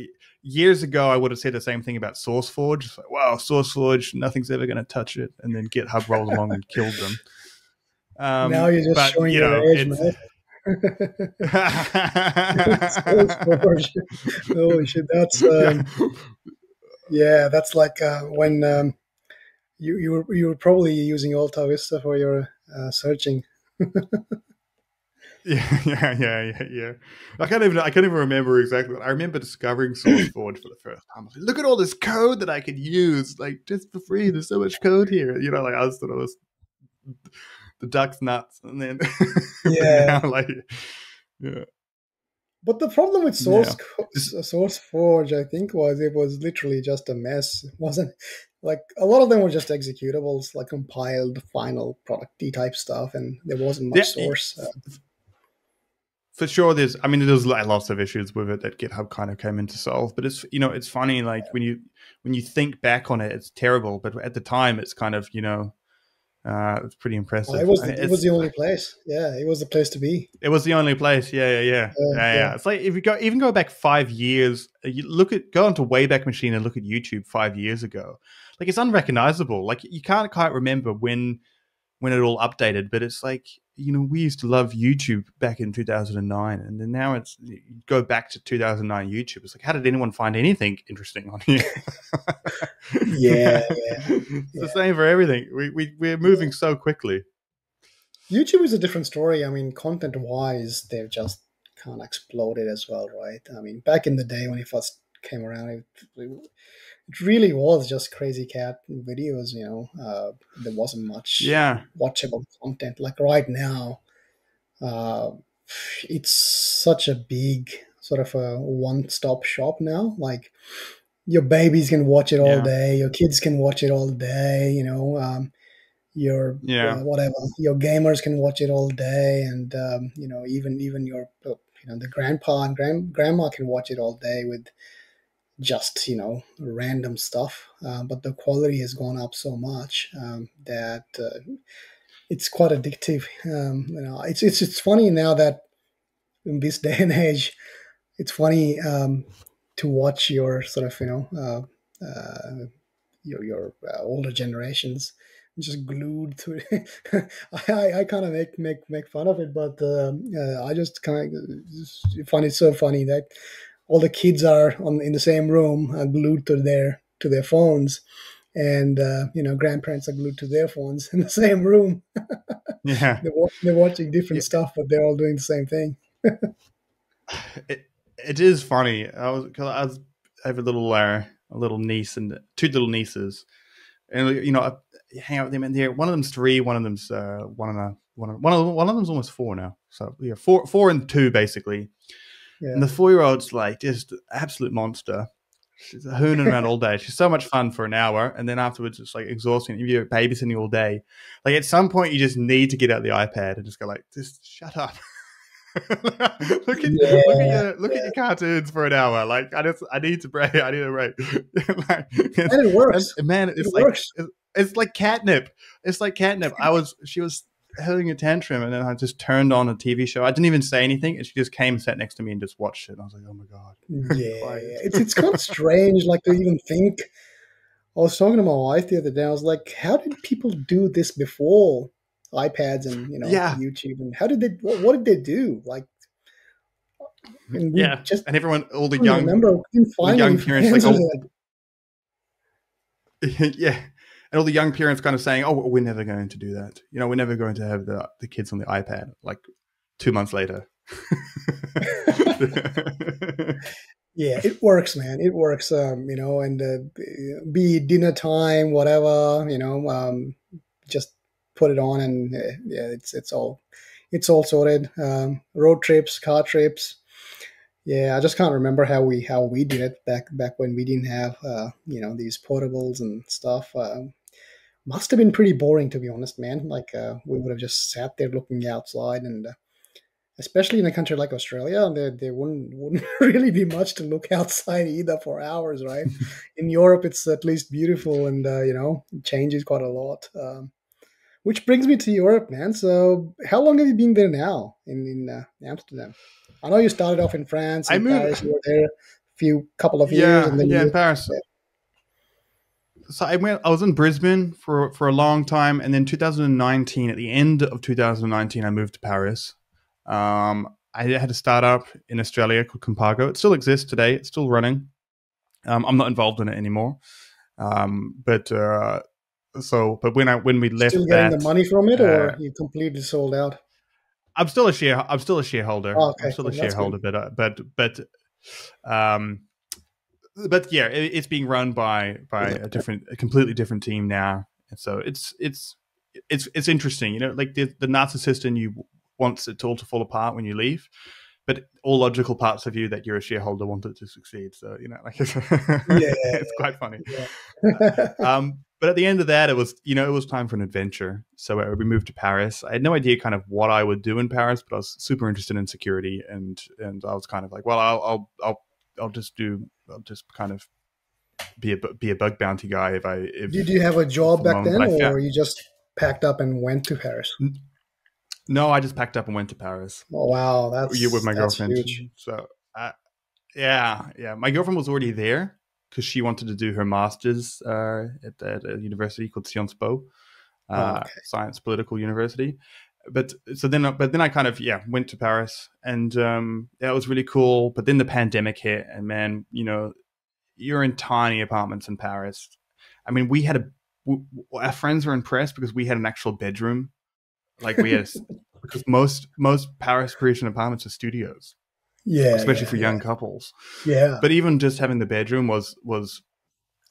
years ago, I would have said the same thing about SourceForge. It's like, wow, SourceForge, nothing's ever going to touch it, and then GitHub rolled along and killed them. Um, now you're just but, showing you know, your age, man. Holy shit, that's um, yeah, that's like uh, when um, you you were you were probably using Alta Vista for your uh, searching. Yeah, yeah, yeah, yeah. I can't even I can't even remember exactly. I remember discovering SourceForge for the first time. Like, Look at all this code that I could use, like just for free. There's so much code here. You know, like I was sort of the duck's nuts, and then yeah, now, like yeah. But the problem with Source yeah. Source Forge, I think, was it was literally just a mess. It wasn't like a lot of them were just executables, like compiled final product D type stuff, and there wasn't much yeah, source. Uh, for sure, there's. I mean, there's lots of issues with it that GitHub kind of came in to solve. But it's you know, it's funny like when you when you think back on it, it's terrible. But at the time, it's kind of you know uh, it's pretty impressive. it was the, it was the only place. Yeah, it was the place to be. It was the only place. Yeah, yeah, yeah, yeah. yeah, yeah. It's like if you go even go back five years, you look at go onto Wayback Machine and look at YouTube five years ago. Like it's unrecognizable. Like you can't quite remember when when it all updated, but it's like you know we used to love YouTube back in 2009, and then now it's you go back to 2009 YouTube. It's like how did anyone find anything interesting on here? yeah, yeah. it's yeah. the same for everything. We we we're moving yeah. so quickly. YouTube is a different story. I mean, content wise, they've just kind of exploded as well, right? I mean, back in the day when it first came around, it, it it really was just crazy cat videos you know uh, there wasn't much yeah watchable content like right now uh, it's such a big sort of a one-stop shop now like your babies can watch it all yeah. day your kids can watch it all day you know um, your yeah. Uh, whatever your gamers can watch it all day and um, you know even even your you know the grandpa and grand, grandma can watch it all day with just you know random stuff uh, but the quality has gone up so much um, that uh, it's quite addictive um, you know it's, it's it's funny now that in this day and age it's funny um, to watch your sort of you know uh, uh your your uh, older generations just glued to it. I, I kind of make make make fun of it, but um, uh, I just kind of find it so funny that all the kids are on in the same room and glued to their to their phones and uh, you know grandparents are glued to their phones in the same room. yeah, they're, they're, watching different yeah. stuff, but they're all doing the same thing. it it is funny. I was cause I, was, I have a little uh, a little niece and two little nieces, and you know I hang out with them in there. One of them's three, one of them's uh, one of the one of one of one of them's almost four now. So yeah, four four and two basically. Yeah. And the four year old's like just absolute monster. She's hooning around all day. She's so much fun for an hour, and then afterwards it's like exhausting. If you're babysitting all day, like at some point you just need to get out the iPad and just go like, just shut up. look at yeah, look at your look yeah. at your cartoons for an hour. Like I just I need to break. I need to break. like, and it works, and, man. It's it like it's, it's, like catnip. It's like catnip. I was she was having a tantrum, and then I just turned on a TV show. I didn't even say anything, and she just came and sat next to me and just watched it. And I was like, oh my god. Yeah, it's it's kind of strange, like to even think. I was talking to my wife the other day. I was like, how did people do this before? iPads and you know yeah. YouTube and how did they what, what did they do like yeah just and everyone all the young remember the young parents like oh, yeah and all the young parents kind of saying oh we're never going to do that you know we're never going to have the the kids on the iPad like two months later yeah it works man it works um you know and uh, be dinner time whatever you know um just put it on, and uh, yeah, it's it's all it's all sorted. Um, road trips, car trips. Yeah, I just can't remember how we how we did it back back when we didn't have uh, you know these portables and stuff. Uh, must have been pretty boring to be honest, man. Like uh, we would have just sat there looking outside, and uh, especially in a country like Australia, there there wouldn't wouldn't really be much to look outside either for hours, right? in Europe, it's at least beautiful, and uh, you know changes quite a lot. Um, which brings me to Europe, man. So, how long have you been there now in in uh, Amsterdam? I know you started off in France. I moved. Paris. You were there a few couple of years. Yeah, and then yeah, in Paris. So I went. I was in Brisbane for for a long time, and then 2019, at the end of 2019, I moved to Paris. Um, I had a startup in Australia called Compago. It still exists today. It's still running. Um, I'm not involved in it anymore. Um, but uh, so, but when I when we left, still getting that, the money from it, uh, or you completely sold out? I'm still a share. I'm still a shareholder. Oh, okay. I'm still a shareholder, but uh, but but um, but yeah, it, it's being run by by a different, a completely different team now, and so it's it's it's it's interesting. You know, like the the narcissist in you wants it all to fall apart when you leave, but all logical parts of you that you're a shareholder want it to succeed. So you know, like it's, yeah, it's quite funny. Yeah. um, but at the end of that, it was you know it was time for an adventure. So uh, we moved to Paris. I had no idea kind of what I would do in Paris, but I was super interested in security, and and I was kind of like, well, I'll I'll I'll, I'll just do I'll just kind of be a be a bug bounty guy if I if. Did you have a job back then, or you just packed up and went to Paris? No, I just packed up and went to Paris. Oh wow, that's you with my girlfriend. Huge. So, uh, yeah, yeah, my girlfriend was already there because she wanted to do her master's uh, at, at, a university called Sciences Po, uh, oh, okay. Science Political University. But so then, but then I kind of yeah went to Paris, and um, that was really cool. But then the pandemic hit, and man, you know, you're in tiny apartments in Paris. I mean, we had a we, our friends were impressed because we had an actual bedroom, like we had because most most Paris Parisian apartments are studios yeah especially yeah, for yeah. young couples yeah but even just having the bedroom was was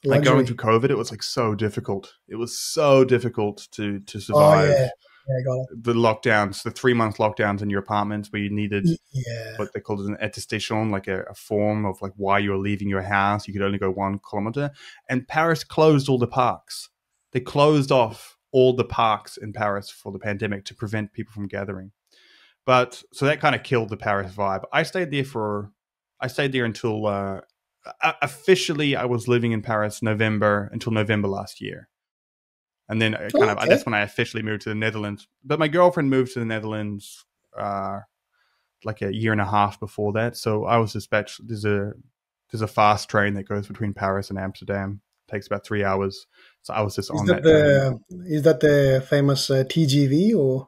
Luxury. like going through covid it was like so difficult it was so difficult to to survive oh, yeah. Yeah, the lockdowns, the three month lockdowns in your apartment where you needed yeah. what they called an attestation, like a, a, form of like why you were leaving your house. You could only go one kilometer. And Paris closed all the parks. They closed off all the parks in Paris for the pandemic to prevent people from gathering. But so that kind of killed the Paris vibe. I stayed there for, I stayed there until uh, officially I was living in Paris November until November last year. And then kind of that's when I officially moved to the Netherlands. But my girlfriend moved to the Netherlands uh, like a year and a half before that. So I was dispatched. There's a there's a fast train that goes between Paris and Amsterdam. It takes about three hours. So I was just is on that. that the, is that the famous uh, TGV or?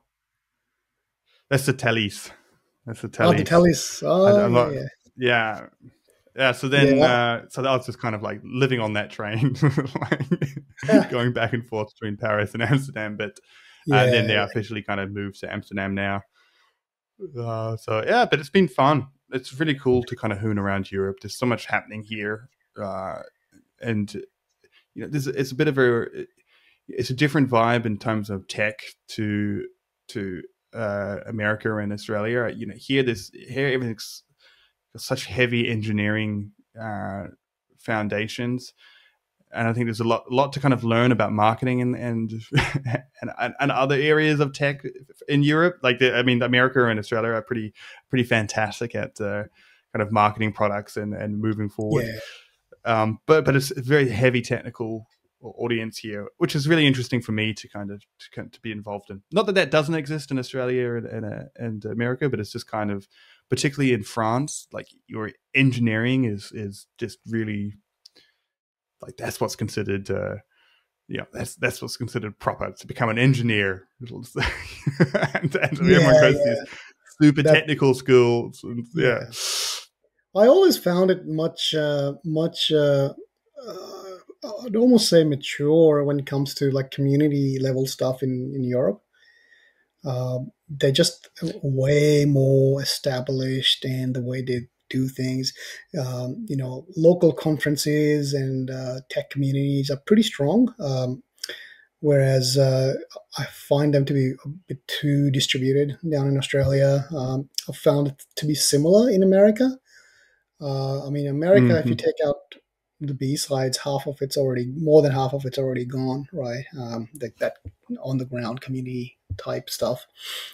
That's the Thalys. That's the Thalys. Oh, the. Oh, yeah. yeah. Yeah. So then, yeah. Uh, so that was just kind of like living on that train, like going back and forth between Paris and Amsterdam. But uh, yeah. then they officially kind of moved to Amsterdam now. Uh, so yeah, but it's been fun. It's really cool to kind of hoon around Europe. There's so much happening here, uh, and you know, there's it's a bit of a it's a different vibe in terms of tech to to uh, America and Australia. You know, here this here everything's such heavy engineering uh, foundations, and I think there's a lot lot to kind of learn about marketing and and and, and other areas of tech in Europe. Like the, I mean, America and Australia are pretty pretty fantastic at uh, kind of marketing products and and moving forward. Yeah. Um, but but it's a very heavy technical audience here, which is really interesting for me to kind of to, to be involved in. Not that that doesn't exist in Australia and, and, uh, and America, but it's just kind of particularly in France, like your engineering is is just really like that's what's considered. Uh, yeah, that's that's what's considered proper to become an engineer. and, and yeah, everyone goes yeah. these super that, technical schools. And, yeah. yeah. I always found it much, uh, much. Uh, uh, I'd almost say mature when it comes to like community level stuff in in Europe. Uh, they're just way more established in the way they do things. Um, you know, local conferences and uh, tech communities are pretty strong, um, whereas uh, I find them to be a bit too distributed down in Australia. Um, I've found it to be similar in America. Uh, I mean, America, mm-hmm. if you mm-hmm. take out the B sides, half of it's already more than half of it's already gone, right? Um, that, that on the ground community type stuff.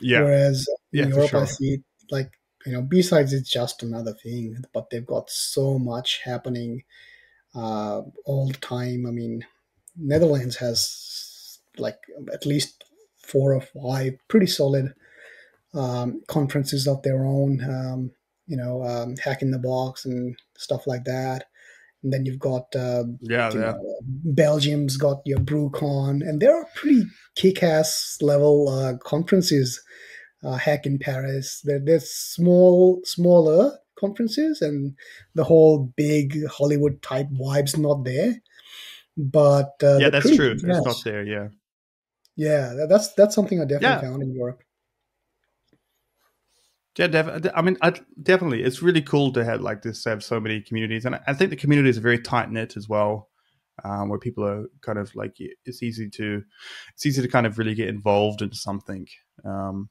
Yeah. Whereas yeah, in Europe, sure. I see it like you know B sides is just another thing, but they've got so much happening uh, all the time. I mean, Netherlands has like at least four or five pretty solid um, conferences of their own. Um, you know, um, hack in the box and stuff like that. And then you've got uh, yeah, yeah. Know, Belgium's got your BruCON, and there are pretty kick-ass level uh, conferences. Uh, Hack in Paris. There, there's small, smaller conferences, and the whole big Hollywood type vibes not there. But uh, yeah, that's true. It's not there. Yeah, yeah, that's that's something I definitely yeah. found in Europe. Yeah, def- I mean, I, definitely, it's really cool to have like this, have so many communities, and I think the communities are very tight knit as well, um, where people are kind of like it's easy to, it's easy to kind of really get involved in something, um,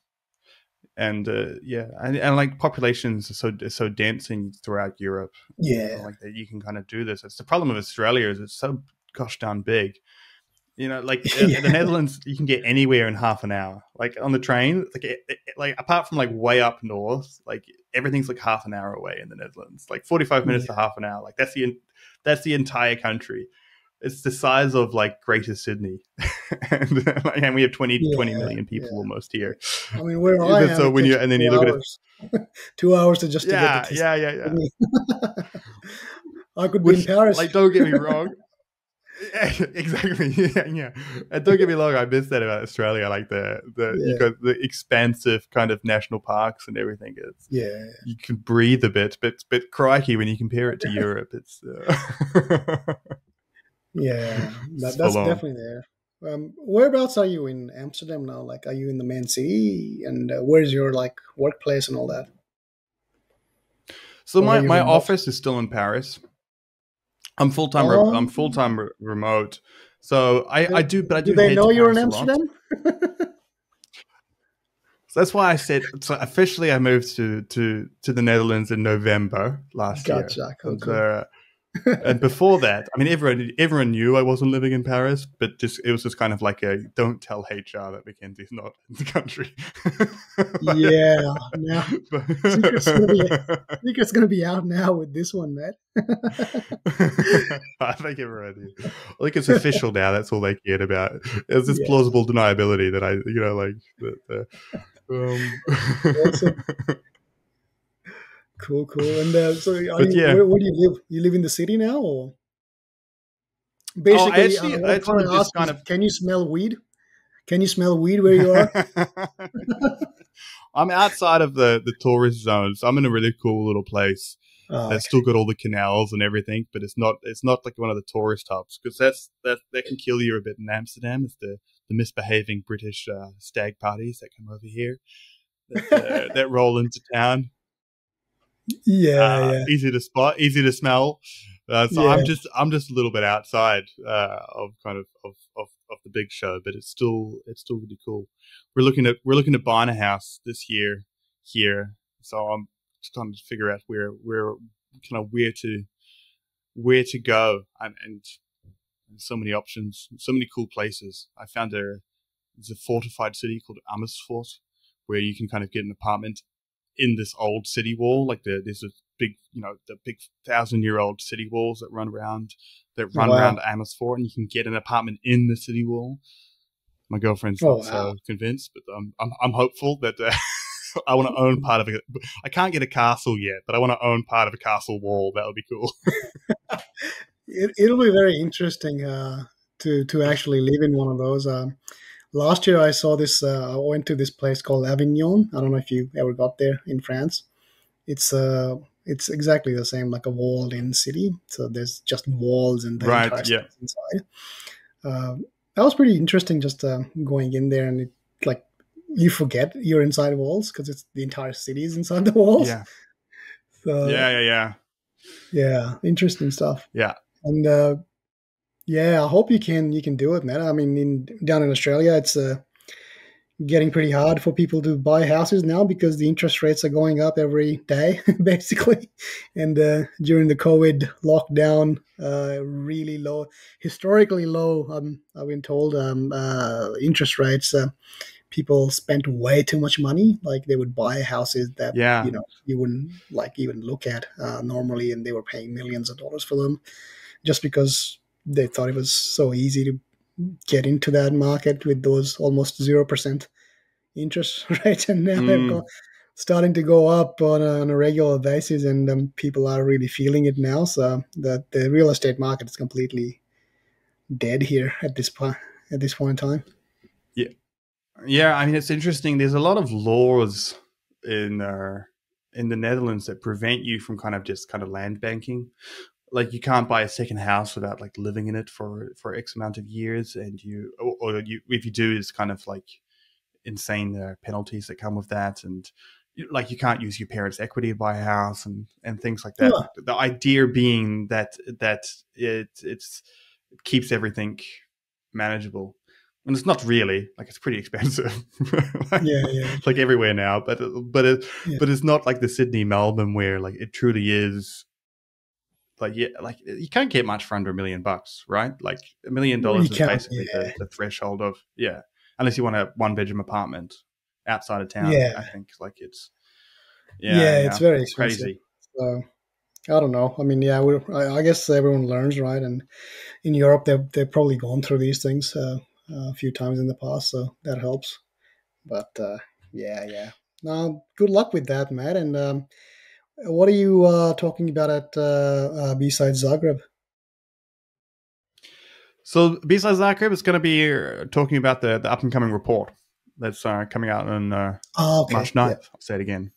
and uh, yeah, and, and, like populations are so so dancing throughout Europe, yeah, you know, like that you can kind of do this. It's the problem of Australia is it's so gosh darn big you know, like uh, yeah. the Netherlands, you can get anywhere in half an hour. Like on the train, like it, it, like apart from like way up north, like everything's like half an hour away in the Netherlands. Like forty five minutes yeah. to half an hour. Like that's the that's the entire country. It's the size of like Greater Sydney, and, like, and we have 20, yeah, 20 million people almost here. I mean, where I am, so when you and then you look hours. at it, two hours to just to yeah, to yeah, yeah, yeah. I could Which, be in Paris. Like, don't get me wrong. exactly. Yeah, yeah. And don't get me wrong, I miss that about Australia, like the the yeah. you got the expansive kind of national parks and everything. It's yeah, you can breathe a bit, but but crikey, when you compare it to Europe, it's uh... yeah, that, that's definitely there. Um, whereabouts are you in Amsterdam now? Like, are you in the main city, and uh, where's your like workplace and all that? So or my my office is still in Paris. I'm full time. Oh. I'm full time re- remote. So I, I do, but I do. Do they know you're in Amsterdam? so that's why I said. So officially, I moved to to to the Netherlands in November last gotcha. year. Cool, cool. Uh, and before that, I mean, everyone everyone knew I wasn't living in Paris, but just it was just kind of like a don't tell HR that Mackenzie's not in the country. yeah, now secret's gonna, be, secret's gonna be out now with this one, man. I think everyone knew. I think it's official now. That's all they cared about. It's this yeah. plausible deniability that I, you know, like. That, uh, um, Cool, cool. And uh, so, you, yeah. where, where, do you live? You live in the city now, or basically? Oh, I actually, uh, actually just kind of. Can you smell weed? Can you smell weed where you are? I'm outside of the the tourist zones. I'm in a really cool little place. Oh, it's still got all the canals and everything, but it's not it's not like one of the tourist hubs because that's that that can kill you a bit in Amsterdam. It's the the misbehaving British uh, stag parties that come over here that, uh, that roll into town. Yeah, uh, yeah, easy to spot, easy to smell. Uh, so yeah. I'm just I'm just a little bit outside uh, of kind of, of, of of the big show, but it's still it's still really cool. We're looking at we're looking to buy a house this year here, so I'm just trying to figure out where where kind of where to where to go and, and so many options, so many cool places. I found there's a fortified city called Amersfoort where you can kind of get an apartment in this old city wall. Like the, there's a big, you know, the big thousand year old city walls that run around that run wow. around Amersfoort, and you can get an apartment in the city wall. My girlfriend's oh, not wow. so convinced, but um, I'm I'm hopeful that. Uh, I want to own part of it. I can't get a castle yet, but I want to own part of a castle wall. That would be cool. it, will be very interesting uh, to to actually live in one of those. Um, last year, I saw this. Uh, I went to this place called Avignon. I don't know if you ever got there in France. It's uh, it's exactly the same, like a walled-in city. So there's just walls and the right, yeah. inside. Uh, that was pretty interesting, just uh, going in there and it, like you forget you're inside walls because it's the entire city is inside the walls. Yeah. So, yeah, yeah, yeah. Yeah, interesting stuff. Yeah. And uh, yeah, I hope you can you can do it, man. I mean, in, down in Australia, it's uh, getting pretty hard for people to buy houses now because the interest rates are going up every day, basically. And uh, during the COVID lockdown, uh, really low, historically low. Um, I've been told um, uh, interest rates. Uh, people spent way too much money. Like they would buy houses that yeah. you know you wouldn't like even look at uh, normally, and they were paying millions of dollars for them just because they thought it was so easy to get into that market with those almost zero percent interest rates, and now mm. they're go- starting to go up on a, on a regular basis, and um, people are really feeling it now. So that the real estate market is completely dead here at this point at this point in time. Yeah, yeah, I mean it's interesting. There's a lot of laws in uh, in the Netherlands that prevent you from kind of just kind of land banking. Like you can't buy a second house without like living in it for for X amount of years, and you or, or you if you do, it's kind of like insane uh, penalties that come with that, and like you can't use your parents' equity to buy a house and and things like that. Yeah. The idea being that that it it's it keeps everything manageable and it's not really like it's pretty expensive. like, yeah, yeah. Like everywhere now, but but it yeah. but it's not like the Sydney Melbourne where like it truly is. Like yeah, like you can't get much for under a million bucks, right? Like a million dollars is basically yeah. the, the, threshold of yeah, unless you want a one bedroom apartment outside of town. Yeah, I think like it's yeah, yeah, it's very expensive. crazy. So I don't know. I mean, yeah, I, I, guess everyone learns, right? And in Europe, they've they've probably gone through these things. Uh, a few times in the past, so that helps. But uh, yeah, yeah. Now, good luck with that, Mac. And um, what are you uh, talking about at uh, uh B-Sides Zagreb? So B-Sides Zagreb is going to be uh, talking about the, the up and coming report that's uh, coming out on oh, okay. March 9th. Yeah. I'll say it again.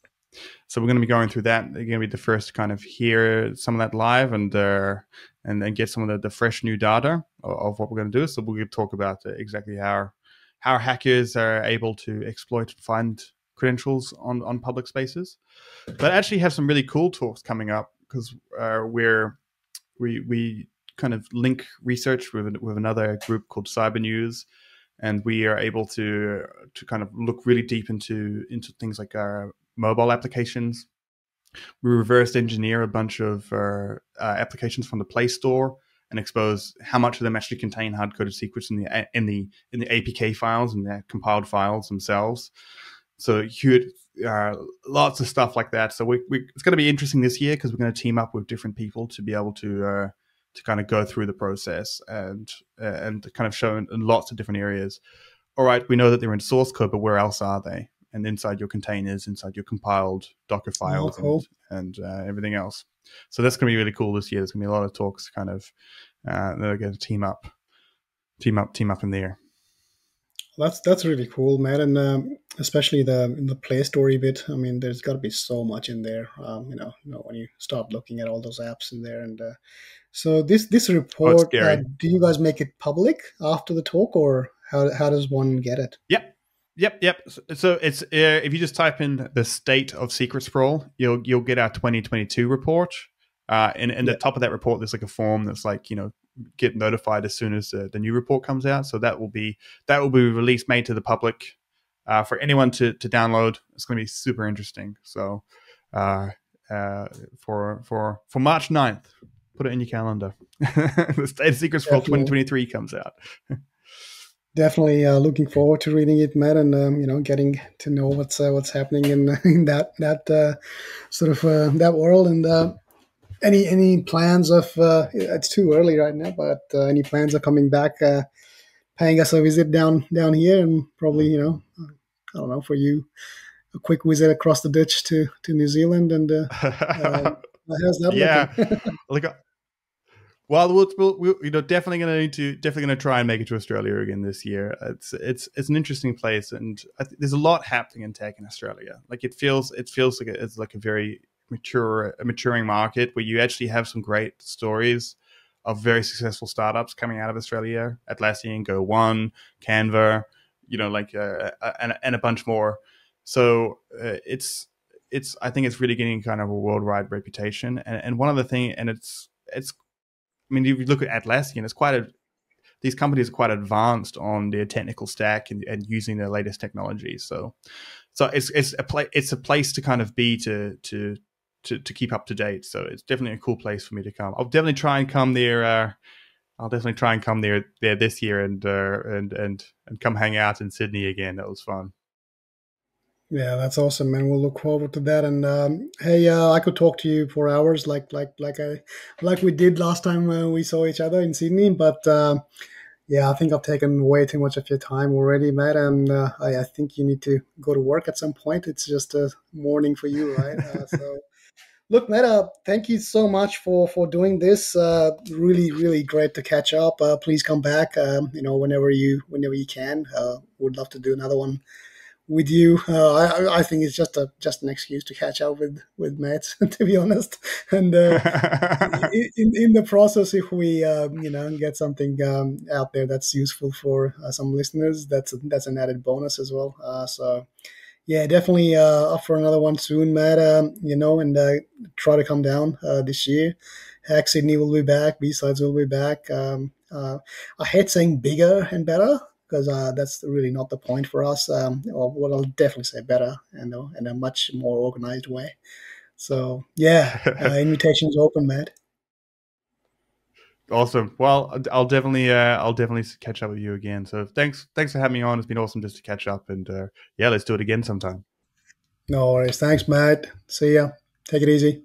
So we're going to be going through that. They're going to be the first to kind of hear some of that live and uh, and then get some of the, the fresh new data of, of what we're going to do. So we're going to talk about exactly how how hackers are able to exploit and find credentials on on public spaces. But actually have some really cool talks coming up because uh, we're we we kind of link research with with another group called Cybernews and we are able to to kind of look really deep into into things like our mobile applications. We reverse engineer a bunch of uh, uh, applications from the Play Store and expose how much of them actually contain hard coded secrets in the in the in the APK files and the compiled files themselves. So huge, uh, lots of stuff like that. So we, we, it's going to be interesting this year because we're going to team up with different people to be able to uh, to kind of go through the process and uh, and kind of show in, in, lots of different areas. All right, we know that they're in source code, but where else are they? and inside your containers, inside your compiled Docker files, oh, cool. and, and uh, everything else. So that's going to be really cool this year. There's going to be a lot of talks, kind of. Uh, they're going to team up, team up, team up in there. That's that's really cool, man, and um, especially the in the play story bit. I mean, there's got to be so much in there. Um, you know, you know, when you start looking at all those apps in there, and uh, so this this Oh, report, uh, do you guys make it public after the talk, or how how does one get it? Yep. Yep, yep. So it's uh, if you just type in the state of secret sprawl, you'll you'll get our 2022 report. Uh, and in the top of that report, there's like a form that's like you know get notified as soon as uh, the new report comes out. So that will be that will be released, made to the public uh, for anyone to to download. It's going to be super interesting. So uh, uh, for for for March 9th, put it in your calendar. the state of secret sprawl 2023 comes out. Definitely uh, looking forward to reading it, Mac, and um, you know, getting to know what's uh, what's happening in, in that that uh, sort of uh, that world. And uh, any any plans of uh, it's too early right now, but uh, any plans of coming back, uh, paying us a visit down down here, and probably you know, I don't know, for you, a quick visit across the ditch to to New Zealand, and uh, uh, how's that Yeah. Look, uh, well, we'll, we'll, we'll you know definitely going to need to definitely going to try and make it to Australia again this year. It's it's it's an interesting place, and I th- there's a lot happening in tech in Australia. Like it feels it feels like a, it's like a very mature a maturing market where you actually have some great stories of very successful startups coming out of Australia. Atlassian, Go1, Canva, you know, like uh, uh, and and a bunch more. So uh, it's it's I think it's really getting kind of a worldwide reputation. And, and one other thing, and it's it's I mean, if you look at Atlassian, it's quite a these companies are quite advanced on their technical stack and, and using their latest technology. So so it's it's a pla- it's a place to kind of be to to to to keep up to date. So it's definitely a cool place for me to come. I'll definitely try and come there. Uh, I'll definitely try and come there there this year and uh, and and and come hang out in Sydney again. That was fun. Yeah, that's awesome, man. We'll look forward to that. And um, hey, uh, I could talk to you for hours, like like like I like we did last time we saw each other in Sydney. But uh, yeah, I think I've taken way too much of your time already, Mac. And uh, I, I think you need to go to work at some point. It's just a morning for you, right? Uh, so. Look, Meta, thank you so much for for doing this. Uh, really, really great to catch up. Uh, please come back. Um, you know, whenever you whenever you can. Uh, would love to do another one with you. Uh, I, I think it's just a just an excuse to catch up with with mates, to be honest. And uh, in in the process, if we um, you know get something um, out there that's useful for uh, some listeners, that's that's an added bonus as well. Uh, so. Yeah, definitely uh, up for another one soon, Mac. Um, you know, and uh, try to come down uh, this year. Hack Sydney will be back. B sides will be back. Um, uh, I hate saying bigger and better because uh, that's really not the point for us. Um, or what I'll definitely say better and uh, in a much more organized way. So yeah, uh, invitations open, Mac. Awesome. Well, I'll definitely, uh, I'll definitely catch up with you again. So thanks, thanks for having me on. It's been awesome just to catch up, and uh, yeah, let's do it again sometime. No worries. Thanks, Mac. See ya. Take it easy.